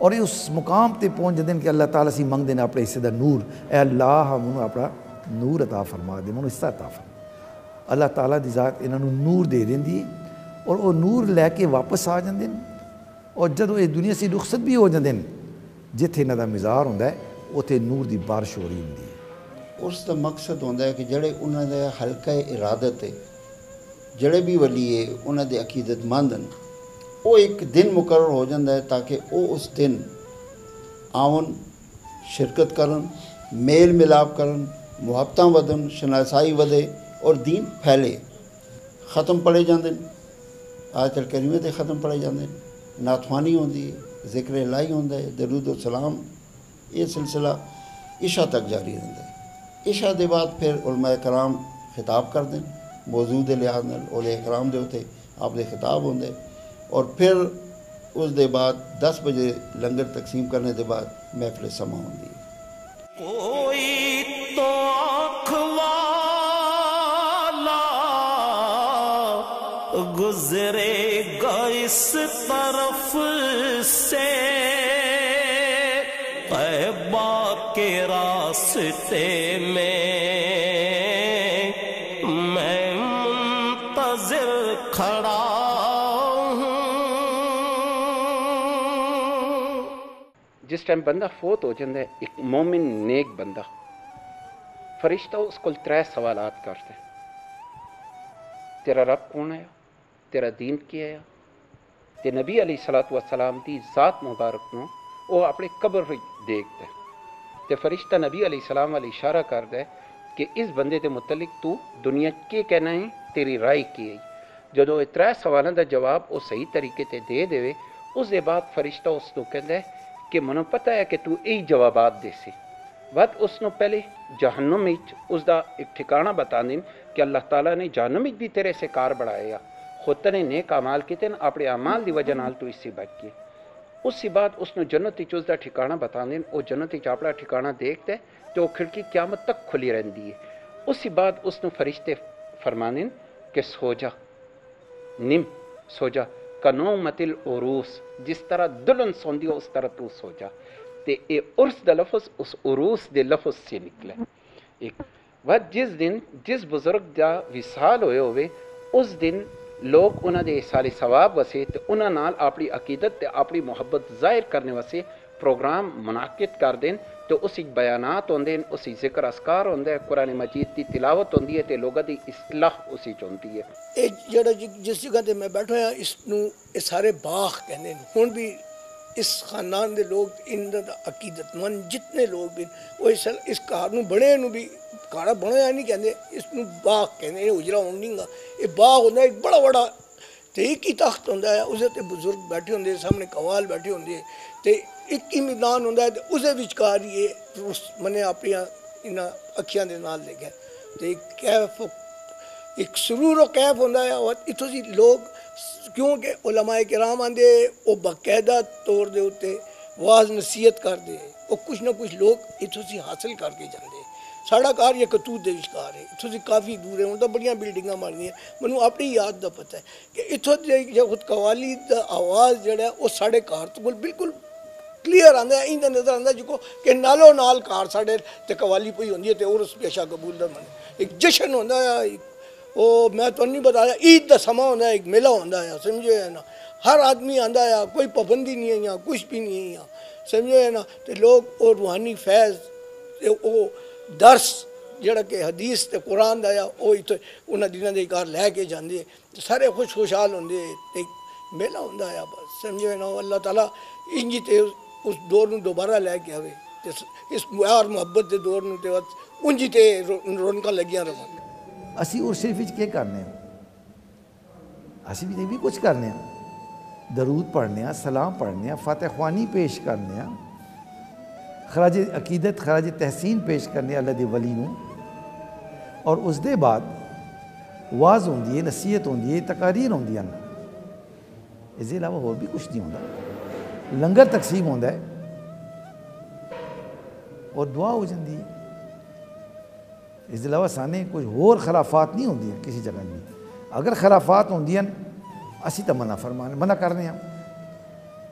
ਔਰ ਇਹ ਉਸ ਮੁਕਾਮ ਤੇ ਪਹੁੰਚ ਜਾਂਦੇ ਨੇ ਕਿ ਅੱਲਾਹ ਤਾਲਾ ਸੀ ਮੰਗਦੇ ਨੇ ਆਪਣੇ ਹਿੱਸੇ ਦਾ ਨੂਰ ਐ ਅੱਲਾਹ ਮੈਨੂੰ ਆਪਣਾ ਨੂਰ عطا ਫਰਮਾ ਦੇ ਮੈਨੂੰ ਹਿੱਸਾ عطا ਫਰਮਾ ਅੱਲਾਹ ਤਾਲਾ ਦੀ ਜ਼ਾਤ ਇਹਨਾਂ ਨੂੰ ਨੂਰ ਦੇ ਦਿੰਦੀ ਹੈ ਔਰ ਉਹ ਨੂਰ ਲੈ ਕੇ ਵਾਪਸ ਆ ਜਾਂਦੇ ਨੇ ਔਰ ਜਦੋਂ ਇਹ ਦੁਨੀਆ ਸੇ ਰੁਖਸਤ ਵੀ ਹੋ ਜਾਂਦੇ ਨੇ ਜਿੱਥੇ ਇਹਨਾਂ ਦਾ ਮਿਜ਼ਾਰ ਹੁੰਦਾ ਹੈ ਉੱਥੇ ਨੂਰ ਦੀ ਬਾਰਿਸ਼ ਹੋ ਰਹੀ ਹੁੰਦੀ ਹੈ ਉਸ ਦਾ ਮਕਸਦ ਹੁੰਦਾ ਹੈ ਕਿ ਜਿਹੜੇ ਉਹਨਾਂ ਦਾ ਹਲਕਾ ਇਰਾਦਤ ਹੈ ਜਿਹੜੇ ਵੀ ਵਲੀ ਹੈ ਉਹਨਾਂ ਦੇ ਅਕੀਦਤਮੰਦ ਹਨ ਉਹ ਇੱਕ ਦਿਨ ਮੁਕਰਰ ਹੋ ਜਾਂਦਾ ਹੈ ਤਾਂ ਕਿ ਉਹ ਉਸ ਦਿਨ ਆਵਨ ਸ਼ਿਰਕਤ ਕਰਨ ਮੇਲ ਮਿਲਾਪ ਕਰਨ ਮੁਹੱਬਤਾਂ ਵਧਣ ਸ਼ਨਾਸਾਈ ਵਧੇ ਔਰ دین ਫੈਲੇ ਖਤਮ ਪੜੇ ਜਾਂਦੇ ਨੇ ਆਇਤਲ ਕਰੀਮੇ ਤੇ ਖਤਮ ਪੜੇ ਜਾਂਦੇ ਨੇ ناتوانی ہوندی ہے، ذکر الہی ہوندا ہے، درود و سلام، یہ سلسلہ عشاء تک جاری رہندا ہے۔ عشاء دے بعد پھر علماء کرام خطاب کر دیں موضوع دے لحاظ نال اولے کرام دے ہوتے آپ دے خطاب ہوندے اور پھر اس دے بعد دس بجے لنگر تقسیم کرنے دے بعد محفل سما ہوندی کوئی تو گزرے گا اس طرف سے۔ قیبا کے راستے میں میں منتظر کھڑا جس ٹائم بندہ فوت ہو جاتا ہے ایک مومن نیک بندہ۔ فرشتہ اس کو ترے سوالات کرتے ہیں۔ تیرا رب کون ہے؟ ਤੇਰਾ دین ਕੀ ਹੈ ਤੇ ਨਬੀ ਅਲੀ ਸਲਾਤੂ ਵਸਲਾਮ ਦੀ ਜ਼ਾਤ ਮੁਬਾਰਕ ਨੂੰ ਉਹ ਆਪਣੇ ਕਬਰ ਵਿੱਚ ਦੇਖਦਾ ਹੈ ਤੇ ਫਰਿਸ਼ਤਾ ਨਬੀ ਅਲੀ ਸਲਾਮ ਵੱਲ ਇਸ਼ਾਰਾ ਕਰਦਾ ਹੈ ਕਿ ਇਸ ਬੰਦੇ ਦੇ ਮੁਤਲਕ ਤੂੰ ਦੁਨੀਆ 'ਚ ਕੀ ਕਹਿਣਾ ਹੈ ਤੇਰੀ ਰਾਏ ਕੀ ਹੈ ਜਦੋਂ ਇਹ ਤਰੇ ਸਵਾਲਾਂ ਦਾ ਜਵਾਬ ਉਹ ਸਹੀ ਤਰੀਕੇ ਤੇ ਦੇ ਦੇਵੇ ਉਸ ਦੇ ਬਾਅਦ ਫਰਿਸ਼ਤਾ ਉਸ ਨੂੰ ਕਹਿੰਦਾ ਹੈ ਕਿ ਮੈਨੂੰ ਪਤਾ ਹੈ ਕਿ ਤੂੰ ਇਹ ਜਵਾਬਾਤ ਦੇ ਸੀ ਬਾਅਦ ਉਸ ਨੂੰ ਪਹਿਲੇ ਜਹੰਨਮ ਵਿੱਚ ਉਸ ਦਾ ਇੱਕ ਠਿਕਾਣਾ ਬਤਾ ਦੇਣ ਕਿ ਅੱਲਾਹ ਤਾਲਾ ਨੇ ਜਹੰਨਮ ਵਿੱਚ ਵੀ ਤੇਰੇ ਸੇ ਕਾਰ ਬਣਾਇਆ ਖੁਦ ਨੇ ਨੇਕ ਅਮਾਲ ਕੀਤੇ ਨੇ ਆਪਣੇ ਅਮਾਲ ਦੀ ਵਜ੍ਹਾ ਨਾਲ ਤੂੰ ਇਸੇ ਬਚ ਗਈ ਉਸ ਤੋਂ ਬਾਅਦ ਉਸ ਨੂੰ ਜੰਨਤ ਵਿੱਚ ਉਸ ਦਾ ਠਿਕਾਣਾ ਬਤਾ ਦੇਣ ਉਹ ਜੰਨਤ ਵਿੱਚ ਆਪਣਾ ਠਿਕਾਣਾ ਦੇਖਦਾ ਹੈ ਤੇ ਉਹ ਖਿੜਕੀ ਕਿਆਮਤ ਤੱਕ ਖੁੱਲੀ ਰਹਿੰਦੀ ਹੈ ਉਸ ਤੋਂ ਬਾਅਦ ਉਸ ਨੂੰ ਫਰਿਸ਼ਤੇ ਫਰਮਾਨਨ ਕਿ ਸੋ ਜਾ ਨਿਮ ਸੋ ਜਾ ਕਨੋਮਤਿਲ ਉਰੂਸ ਜਿਸ ਤਰ੍ਹਾਂ ਦੁਲਹਨ ਸੌਂਦੀ ਹੈ ਉਸ ਤਰ੍ਹਾਂ ਤੂੰ ਸੋ ਜਾ ਤੇ ਇਹ ਉਰਸ ਦਾ ਲਫ਼ਜ਼ ਉਸ ਉਰੂਸ ਦੇ ਲਫ਼ਜ਼ ਸੇ ਨਿਕਲਿਆ ਇੱਕ ਵਾ ਜਿਸ ਦਿਨ ਜਿਸ ਬਜ਼ੁਰਗ ਦਾ ਵਿਸਾਲ ਹੋਏ ਹੋਵੇ ਉਸ ਦਿਨ ਲੋਕ ਉਹਨਾਂ ਦੇ ਸਾਰੇ ਸਵਾਬ ਵਸੇ ਤੇ ਉਹਨਾਂ ਨਾਲ ਆਪਣੀ ਅਕੀਦਤ ਤੇ ਆਪਣੀ ਮੁਹੱਬਤ ਜ਼ਾਹਿਰ ਕਰਨ ਵਾਸਤੇ ਪ੍ਰੋਗਰਾਮ ਮੁਨਾਕਿਦ ਕਰ ਦੇਣ ਤੇ ਉਸ ਵਿੱਚ ਬਿਆਨਾਤ ਹੁੰਦੇ ਨੇ, ਉਸ ਜ਼ਿਕਰ ਅਸਕਾਰ ਹੁੰਦਾ ਹੈ, ਕੁਰਾਨ ਮਜੀਦ ਦੀ ਤਿਲਾਵਤ ਹੁੰਦੀ ਹੈ ਤੇ ਲੋਕਾਂ ਦੀ ਇਸਲਾਹ ਉਸ 'ਚ ਹੁੰਦੀ ਹੈ। ਇਹ ਜਿਹੜਾ ਜਿਸ ਜਗ੍ਹਾ ਤੇ ਮੈਂ ਬੈਠਾ ਹਾਂ ਇਸ ਨੂੰ ਇਹ ਸਾਰੇ ਬਾਗ ਕਹਿੰਦੇ ਨੇ। ਹੁਣ ਵੀ اس خاندان دے لوگ ان دا عقیدت مند جتنے لوگ بھی، وہ اس اس کار نو بڑے نو بھی کارا بنیا نہیں کہندے، اس نو باغ کہندے، یہ اجرا گا۔ یہ باغ ہوندا ایک بڑا بڑا تے ایک ہی تخت ہوندا ہے، اسے تے بزرگ بیٹھے ہوندے سامنے قوال بیٹھے ہوندے تے ایک ہی میدان ہوندا ہے، تے اسے وچکار یہ اس منے اپنی انہاں اکھیاں دے نال دیکھا تے کیف، ایک سرور و کیف ہوندا ہے، اور اتھوں سی لوگ ਕਿਉਂਕਿ ਉਲਮਾਏ ਕਿਰਾਮ ਆਂਦੇ ਉਹ ਬਕਾਇਦਾ ਤੌਰ ਦੇ ਉੱਤੇ ਵਾਜ਼ ਨਸੀਹਤ ਕਰਦੇ ਉਹ ਕੁਝ ਨਾ ਕੁਝ ਲੋਕ ਇਥੋਂ ਸੀ ਹਾਸਲ ਕਰਕੇ ਜਾਂਦੇ ਸਾਡਾ ਘਰ ਇਹ ਕਤੂਤ ਦੇ ਵਿਚਕਾਰ ਹੈ ਇਥੋਂ ਸੀ ਕਾਫੀ ਦੂਰ ਹੈ ਹੁਣ ਤਾਂ ਬੜੀਆਂ ਬਿਲਡਿੰਗਾਂ ਬਣਦੀਆਂ ਮੈਨੂੰ ਆਪਣੀ ਯਾਦ ਦਾ ਪਤਾ ਹੈ ਕਿ ਇਥੋਂ ਦੇ ਜੇ ਖੁਦ ਕਵਾਲੀ ਦਾ ਆਵਾਜ਼ ਜਿਹੜਾ ਉਹ ਸਾਡੇ ਘਰ ਤੋਂ ਕੋਲ ਬਿਲਕੁਲ ਕਲੀਅਰ ਆਂਦਾ ਇੰਦਾ ਨਜ਼ਰ ਆਂਦਾ ਜਿਕੋ ਕਿ ਨਾਲੋਂ ਨਾਲ ਕਾਰ ਸਾਡੇ ਤੇ ਕਵਾਲੀ ਪਈ ਹੁੰਦੀ ਹੈ ਤੇ ਉਹ ਉਸ ਪੇਸ਼ਾ ਕਬੂਲ ਦਾ ਮਨ ਇੱਕ ਜਸ਼ਨ ਹੁੰਦਾ ਹੈ ਇੱਕ ਉਹ ਮੈਂ ਤੁਹਾਨੂੰ ਨਹੀਂ ਬਤਾਇਆ ਈਦ ਦਾ ਸਮਾਂ ਹੁੰਦਾ ਹੈ ਇੱਕ ਮੇਲਾ ਹੁੰਦਾ ਹੈ ਸਮਝੇ ਹੈ ਨਾ ਹਰ ਆਦਮੀ ਆਂਦਾ ਹੈ ਕੋਈ ਪਾਬੰਦੀ ਨਹੀਂ ਹੈ ਜਾਂ ਕੁਝ ਵੀ ਨਹੀਂ ਹੈ ਸਮਝੇ ਹੈ ਨਾ ਤੇ ਲੋਕ ਉਹ ਰੂਹਾਨੀ ਫੈਜ਼ ਤੇ ਉਹ ਦਰਸ ਜਿਹੜਾ ਕਿ ਹਦੀਸ ਤੇ ਕੁਰਾਨ ਦਾ ਆ ਉਹ ਇੱਥੇ ਉਹਨਾਂ ਦਿਨਾਂ ਦੇ ਘਰ ਲੈ ਕੇ ਜਾਂਦੇ ਤੇ ਸਾਰੇ ਖੁਸ਼ ਖੁਸ਼ਹਾਲ ਹੁੰਦੇ ਤੇ ਮੇਲਾ ਹੁੰਦਾ ਆ ਬਸ ਸਮਝੇ ਨਾ ਅੱਲਾਹ ਤਾਲਾ ਇੰਜ ਤੇ ਉਸ ਦੌਰ ਨੂੰ ਦੁਬਾਰਾ ਲੈ ਕੇ ਆਵੇ ਤੇ ਇਸ ਪਿਆਰ ਮੁਹੱਬਤ ਦੇ ਦੌਰ ਨੂੰ ਤੇ ਉਂਝ ਤੇ ਰੌ- ਰੌਣਕਾਂ ਲੱਗੀਆਂ ਰਹਿਣ ਅਸੀਂ ਉਹ ਸ਼ਰੀਫ ਵਿੱਚ ਕੀ ਕਰਨੇ ਆ ਅਸੀਂ ਵੀ ਇਹ ਵੀ ਕੁਝ ਕਰਨੇ ਆ ਦਰੂਦ ਪੜ੍ਹਨੇ ਆ ਸਲਾਮ ਪੜ੍ਹਨੇ ਆ ਫਤਿਹ ਖਵਾਨੀ ਪੇਸ਼ ਕਰਨੇ ਆ ਖਰਾਜ ਅਕੀਦਤ ਖਰਾਜ ਤਹਿਸੀਨ ਪੇਸ਼ ਕਰਨੇ ਆ ਅੱਲਾ ਦੇ ਵਲੀ ਨੂੰ ਔਰ ਉਸ ਦੇ ਬਾਅਦ ਵਾਜ਼ ਹੁੰਦੀ ਹੈ ਨਸੀਹਤ ਹੁੰਦੀ ਹੈ ਤਕਾਰੀਰ ਹੁੰਦੀਆਂ ਨੇ ਇਸ ਦੇ ਇਲਾਵਾ ਹੋਰ ਵੀ ਕੁਝ ਨਹੀਂ ਹੁੰਦਾ ਲੰਗਰ ਤਕਸੀਮ ਹੁੰਦਾ ਹੈ ਔਰ ਦੁਆ ਹੋ اس دے علاوہ سانے کوئی اور خرافات نہیں ہوندی کسی جگہ نہیں۔ اگر خرافات ہوندی اسی تا منع فرمانے، منع کرنے ہیں۔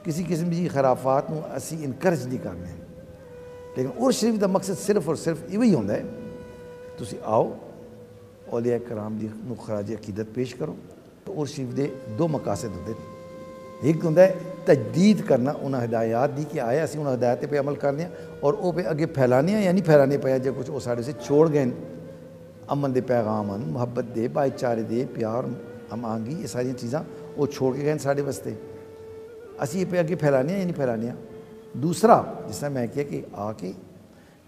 کسی قسم کی خرافات ہوں اسی انکرج نہیں کرنے ہیں۔ لیکن اور شریف دا مقصد صرف اور صرف یہ ہوندا ہے، تسی آؤ، اولیاء کرام دی نو خراج عقیدت پیش کرو۔ اور شریف دے دو مقاصد ہوتے ہیں ایک ہوں تجدید کرنا انہوں ہدایات دی کہ آیا، اسی انہوں ہدایت پہ عمل کرنے اور او پر اگے پھیلانے یا نہیں یعنی پھیلانے پیا جب کچھ وہ سارے سے چھوڑ گئے۔ امن دے پیغام، محبت دے، بھائی چارے دے، پیار، ہم آنگی، یہ ساری چیزیں وہ چھوڑ کے گئے ساڑے واسطے۔ اسی یہ پہ اگے پھیلانے یا نہیں یعنی پھیلانے دوسرا، جس طرح میں کیا کہ آ کے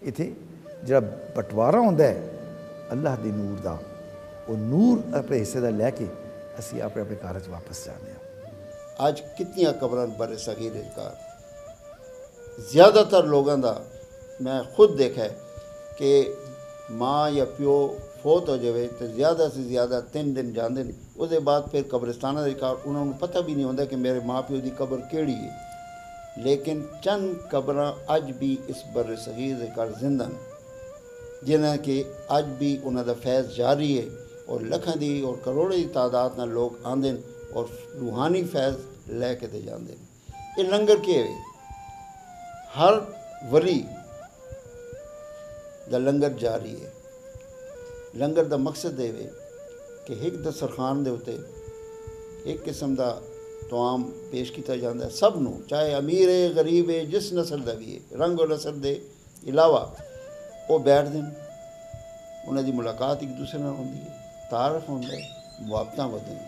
اتنے بٹوارا ہوں ہے، اللہ دے نور دا، وہ نور اپنے حصے دا لے کے اسی اپنے اپنے کارج واپس جانے ਅੱਜ ਕਿਤਨੀਆਂ ਕਬਰਾਂ ਬਰੇ ਸਗੀਰ ਕਾਰ ਜ਼ਿਆਦਾਤਰ ਲੋਕਾਂ ਦਾ ਮੈਂ ਖੁਦ ਦੇਖਿਆ ਹੈ ਕਿ ਮਾਂ ਜਾਂ ਪਿਓ ਫੌਤ ਹੋ ਜਾਵੇ ਤੇ ਜ਼ਿਆਦਾ ਸੇ ਜ਼ਿਆਦਾ ਤਿੰਨ ਦਿਨ ਜਾਂਦੇ ਨੇ ਉਹਦੇ ਬਾਅਦ ਫਿਰ ਕਬਰਸਤਾਨਾਂ ਦੇ ਕਾਰ ਉਹਨਾਂ ਨੂੰ ਪਤਾ ਵੀ ਨਹੀਂ ਹੁੰਦਾ ਕਿ ਮੇਰੇ ਮਾਂ ਪਿਓ ਦੀ ਕਬਰ ਕਿਹੜੀ ਹੈ ਲੇਕਿਨ ਚੰਦ ਕਬਰਾਂ ਅੱਜ ਵੀ ਇਸ ਬਰ ਸਗੀਰ ਦੇ ਘਰ ਜ਼ਿੰਦਾ ਨੇ ਜਿਨ੍ਹਾਂ ਕਿ ਅੱਜ ਵੀ ਉਹਨਾਂ ਦਾ ਫੈਜ਼ ਜਾਰੀ ਹੈ ਔਰ ਲੱਖਾਂ ਦੀ ਔਰ ਕਰੋੜਾਂ ਦੀ ਤਾਦਾਦ ਨਾਲ ਲੋਕ ਆਉਂਦੇ ਨੇ ਔਰ ਰੂਹਾਨੀ ਫੈਜ਼ ਲੈ ਕੇ ਤੇ ਜਾਂਦੇ ਨੇ। ਇਹ ਲੰਗਰ ਕੀ ਹੈ ਹਰ ਵਰੀ ਦਾ ਲੰਗਰ ਜਾਰੀ ਹੈ। ਲੰਗਰ ਦਾ ਮਕਸਦ ਇਹ ਹੈ ਕਿ ਇੱਕ ਦਸਰਖਾਨ ਦੇ ਉੱਤੇ ਇੱਕ ਕਿਸਮ ਦਾ ਤੁਆਮ ਪੇਸ਼ ਕੀਤਾ ਜਾਂਦਾ ਹੈ। ਸਭ ਨੂੰ, ਚਾਹੇ ਅਮੀਰ ਹੈ, ਗਰੀਬ ਹੈ, ਜਿਸ ਨਸਲ ਦਾ ਵੀ ਹੈ, ਰੰਗ ਔਰ ਨਸਲ ਦੇ ਇਲਾਵਾ ਉਹ ਬੈਠਦੇ ਨੇ। ਉਹਨਾਂ ਦੀ ਮੁਲਾਕਾਤ ਇੱਕ ਦੂਸਰੇ ਨਾਲ ਹੁੰਦੀ ਹੈ, ਤਾਰਫ ਹੁੰਦਾ ਹੈ ਮੁਹੱਬਤਾਂ ਵਧਦੀਆਂ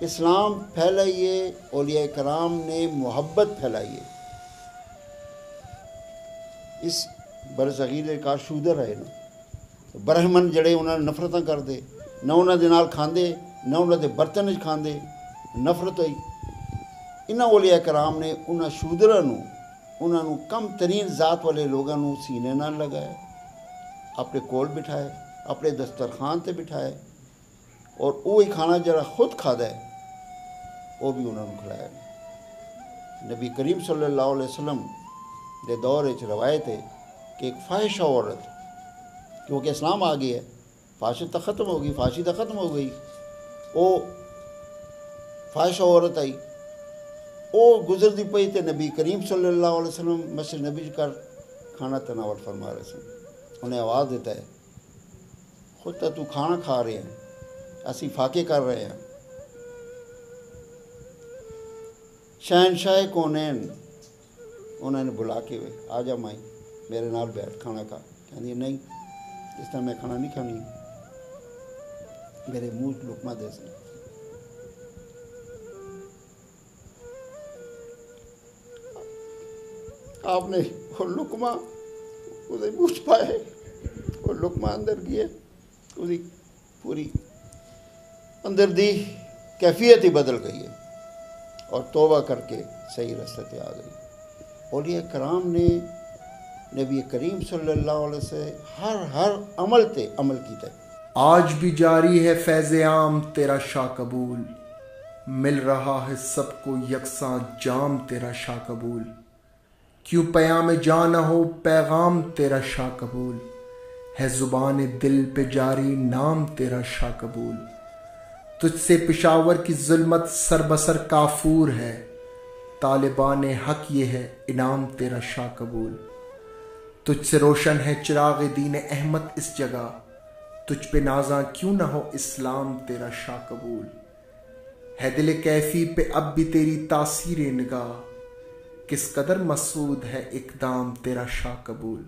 اسلام پھیلائیے، اولیاء کرام نے محبت پھیلائیے۔ اس برزغیر کا شودر ہے نا۔ برہمن جڑے انہوں نے نفرتاں کر دے، نہ انہوں دے نال کھاندے، نہ انہوں دے برتن وچ کھاندے، نفرت ہوئی۔ انہوں اولیاء کرام نے انہوں شودراں نو، انہاں نو کم ترین ذات والے لوگوں نو سینے نہ لگایا، اپنے کول بٹھائے اپنے دسترخوان تے بٹھائے اور وہی کھانا جڑا خود کھا دے وہ بھی انہوں نے کھلایا۔ نہیں نبی کریم صلی اللہ علیہ وسلم دے دور روایت ہے کہ ایک فاہشہ عورت، کیونکہ اسلام آ گیا ہے فاشی تو ختم ہو گئی فاشی تو ختم ہو گئی۔ وہ فحشہ عورت آئی، وہ گزرتی پئی تے نبی کریم صلی اللہ علیہ وسلم مسجد نبی جی کر کھانا تناول فرما رہے سن۔ انہیں آواز دیتا ہے، خود تو کھانا کھا رہے ہیں، اسی فاقے کر رہے ہیں۔ شہنشاہ کونین، انہوں نے بلا کے ہوئے آ جا مائی، میرے نال بیٹھ کھانا کھا۔ کہ نہیں، اس طرح میں کھانا نہیں کھانی۔ میرے منہ لکما دے سکیں آپ نے وہ لکما اسے منہ پائے وہ لکما اندر گئے اس پوری اندر دی کیفیت ہی بدل گئی ہے۔ اور توبہ کر کے صحیح رستے پہ آ گئی۔ اولیاء کرام نے نبی کریم صلی اللہ علیہ سے ہر ہر عمل تے عمل کیتا ہے آج بھی جاری ہے فیض عام تیرا شاہ قبول۔ مل رہا ہے سب کو یکساں جام تیرا شاہ قبول۔ کیوں پیام جاں نہ ہو پیغام تیرا شاہ قبول۔ ہے زبان دل پہ جاری نام تیرا شاہ قبول۔ تجھ سے پشاور کی ظلمت سر بسر کافور ہے۔ طالبان حق یہ ہے، انعام تیرا شاہ قبول۔ تجھ سے روشن ہے چراغ دین احمد اس جگہ۔ تجھ پہ نازاں کیوں نہ ہو اسلام تیرا شاہ قبول۔ ہے دل کیفی پہ اب بھی تیری تاثیر نگاہ۔ کس قدر مسعود ہے اقدام تیرا شاہ قبول۔